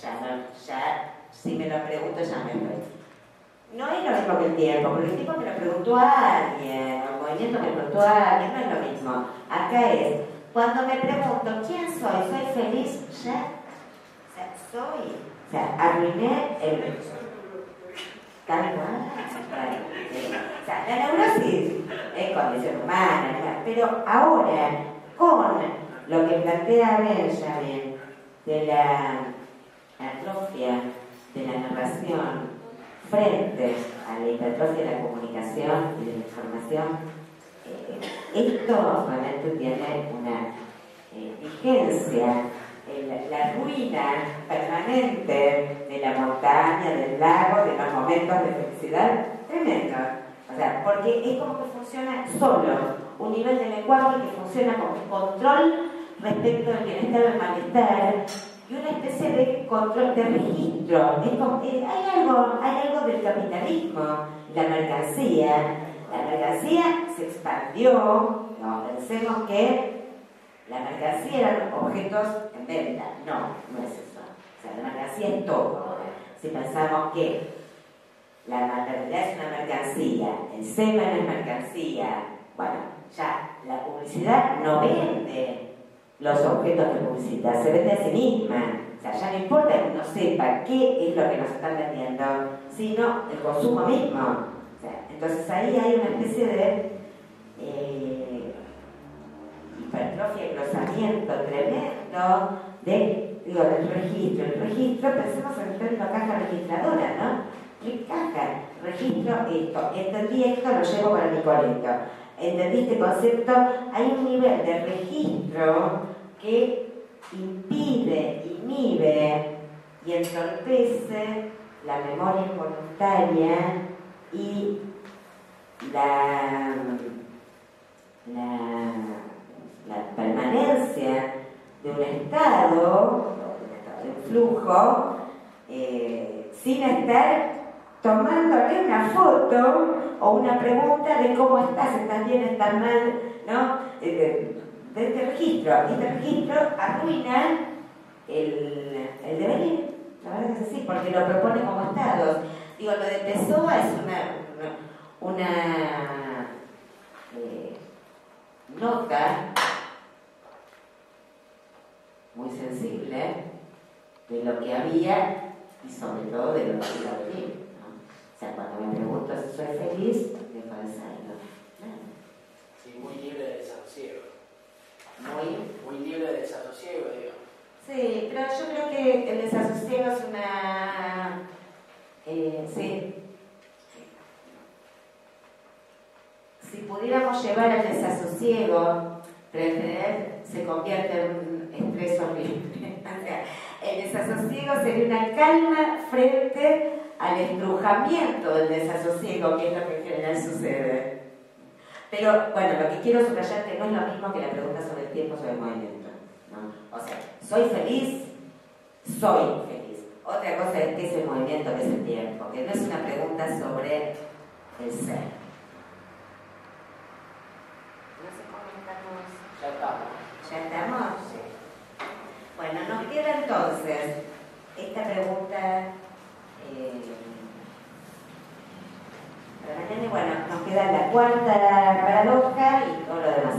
ya ya, si me lo pregunto, ya no estoy. No es lo mismo que el tiempo, porque el tiempo me lo preguntó a alguien, el movimiento me lo preguntó a alguien, no es lo mismo. Acá es, cuando me pregunto quién soy, soy feliz, ya, soy, o sea, arruiné el... Tal cual. O sea, condición humana, pero ahora, con lo que plantea Benjamin de la atrofia de la narración frente a la hipertrofia de la comunicación y de la información, eh, esto realmente tiene una eh, vigencia. La ruina permanente de la montaña, del lago, de los momentos de felicidad, tremendo. O sea, porque es como que funciona solo, un nivel de lenguaje que funciona como control respecto del bienestar o del malestar y una especie de control de registro. Eh, hay, algo, hay algo del capitalismo, la mercancía. La mercancía se expandió, no, pensemos que la mercancía eran objetos en venta. No, no es eso. O sea, la mercancía es todo. Si pensamos que la maternidad es una mercancía, el semen es mercancía, bueno, ya la publicidad no vende los objetos de publicidad, se vende a sí misma. O sea, ya no importa que uno sepa qué es lo que nos están vendiendo, sino el consumo mismo. entonces ahí hay una especie de eh, hipertrofia, engrosamiento tremendo de, digo, del registro. El registro, pensemos en la caja registradora, ¿no? ¿Qué caja? Registro esto, entendí esto, lo llevo para mi colegio ¿Entendí este concepto? Hay un nivel de registro que impide, inhibe y entorpece la memoria involuntaria y la, la, permanencia de un estado, de flujo, eh, sin estar tomándole una foto o una pregunta de cómo estás, estás bien, estás mal, ¿no? Eh, de, este registro. Este registro arruina el, el devenir. La verdad es que sí, porque lo propone como estados. Digo, lo de Pessoa es una, una, eh, nota muy sensible de lo que había y sobre todo de lo que iba a venir cuando me pregunto si soy feliz, dejo de serlo. Sí, muy libre de desasosiego. Muy, muy libre de desasosiego, digo. Sí, pero yo creo que el desasosiego es una. Eh, sí. Si pudiéramos llevar al desasosiego, preferir se convierte en un estrés horrible. el desasosiego sería una calma frente al estrujamiento del desasosiego, que es lo que en general sucede. Pero bueno, lo que quiero subrayar que no es lo mismo que la pregunta sobre el tiempo, sobre el movimiento. ¿no? O sea, ¿soy feliz? Soy feliz. Otra cosa es qué es el movimiento, qué es el tiempo, que no es una pregunta sobre el ser. No sé cómo estamos. Ya estamos. ¿Ya estamos? Bueno, nos queda entonces esta pregunta. Eh, bueno, nos queda la cuarta paradoja y todo lo demás.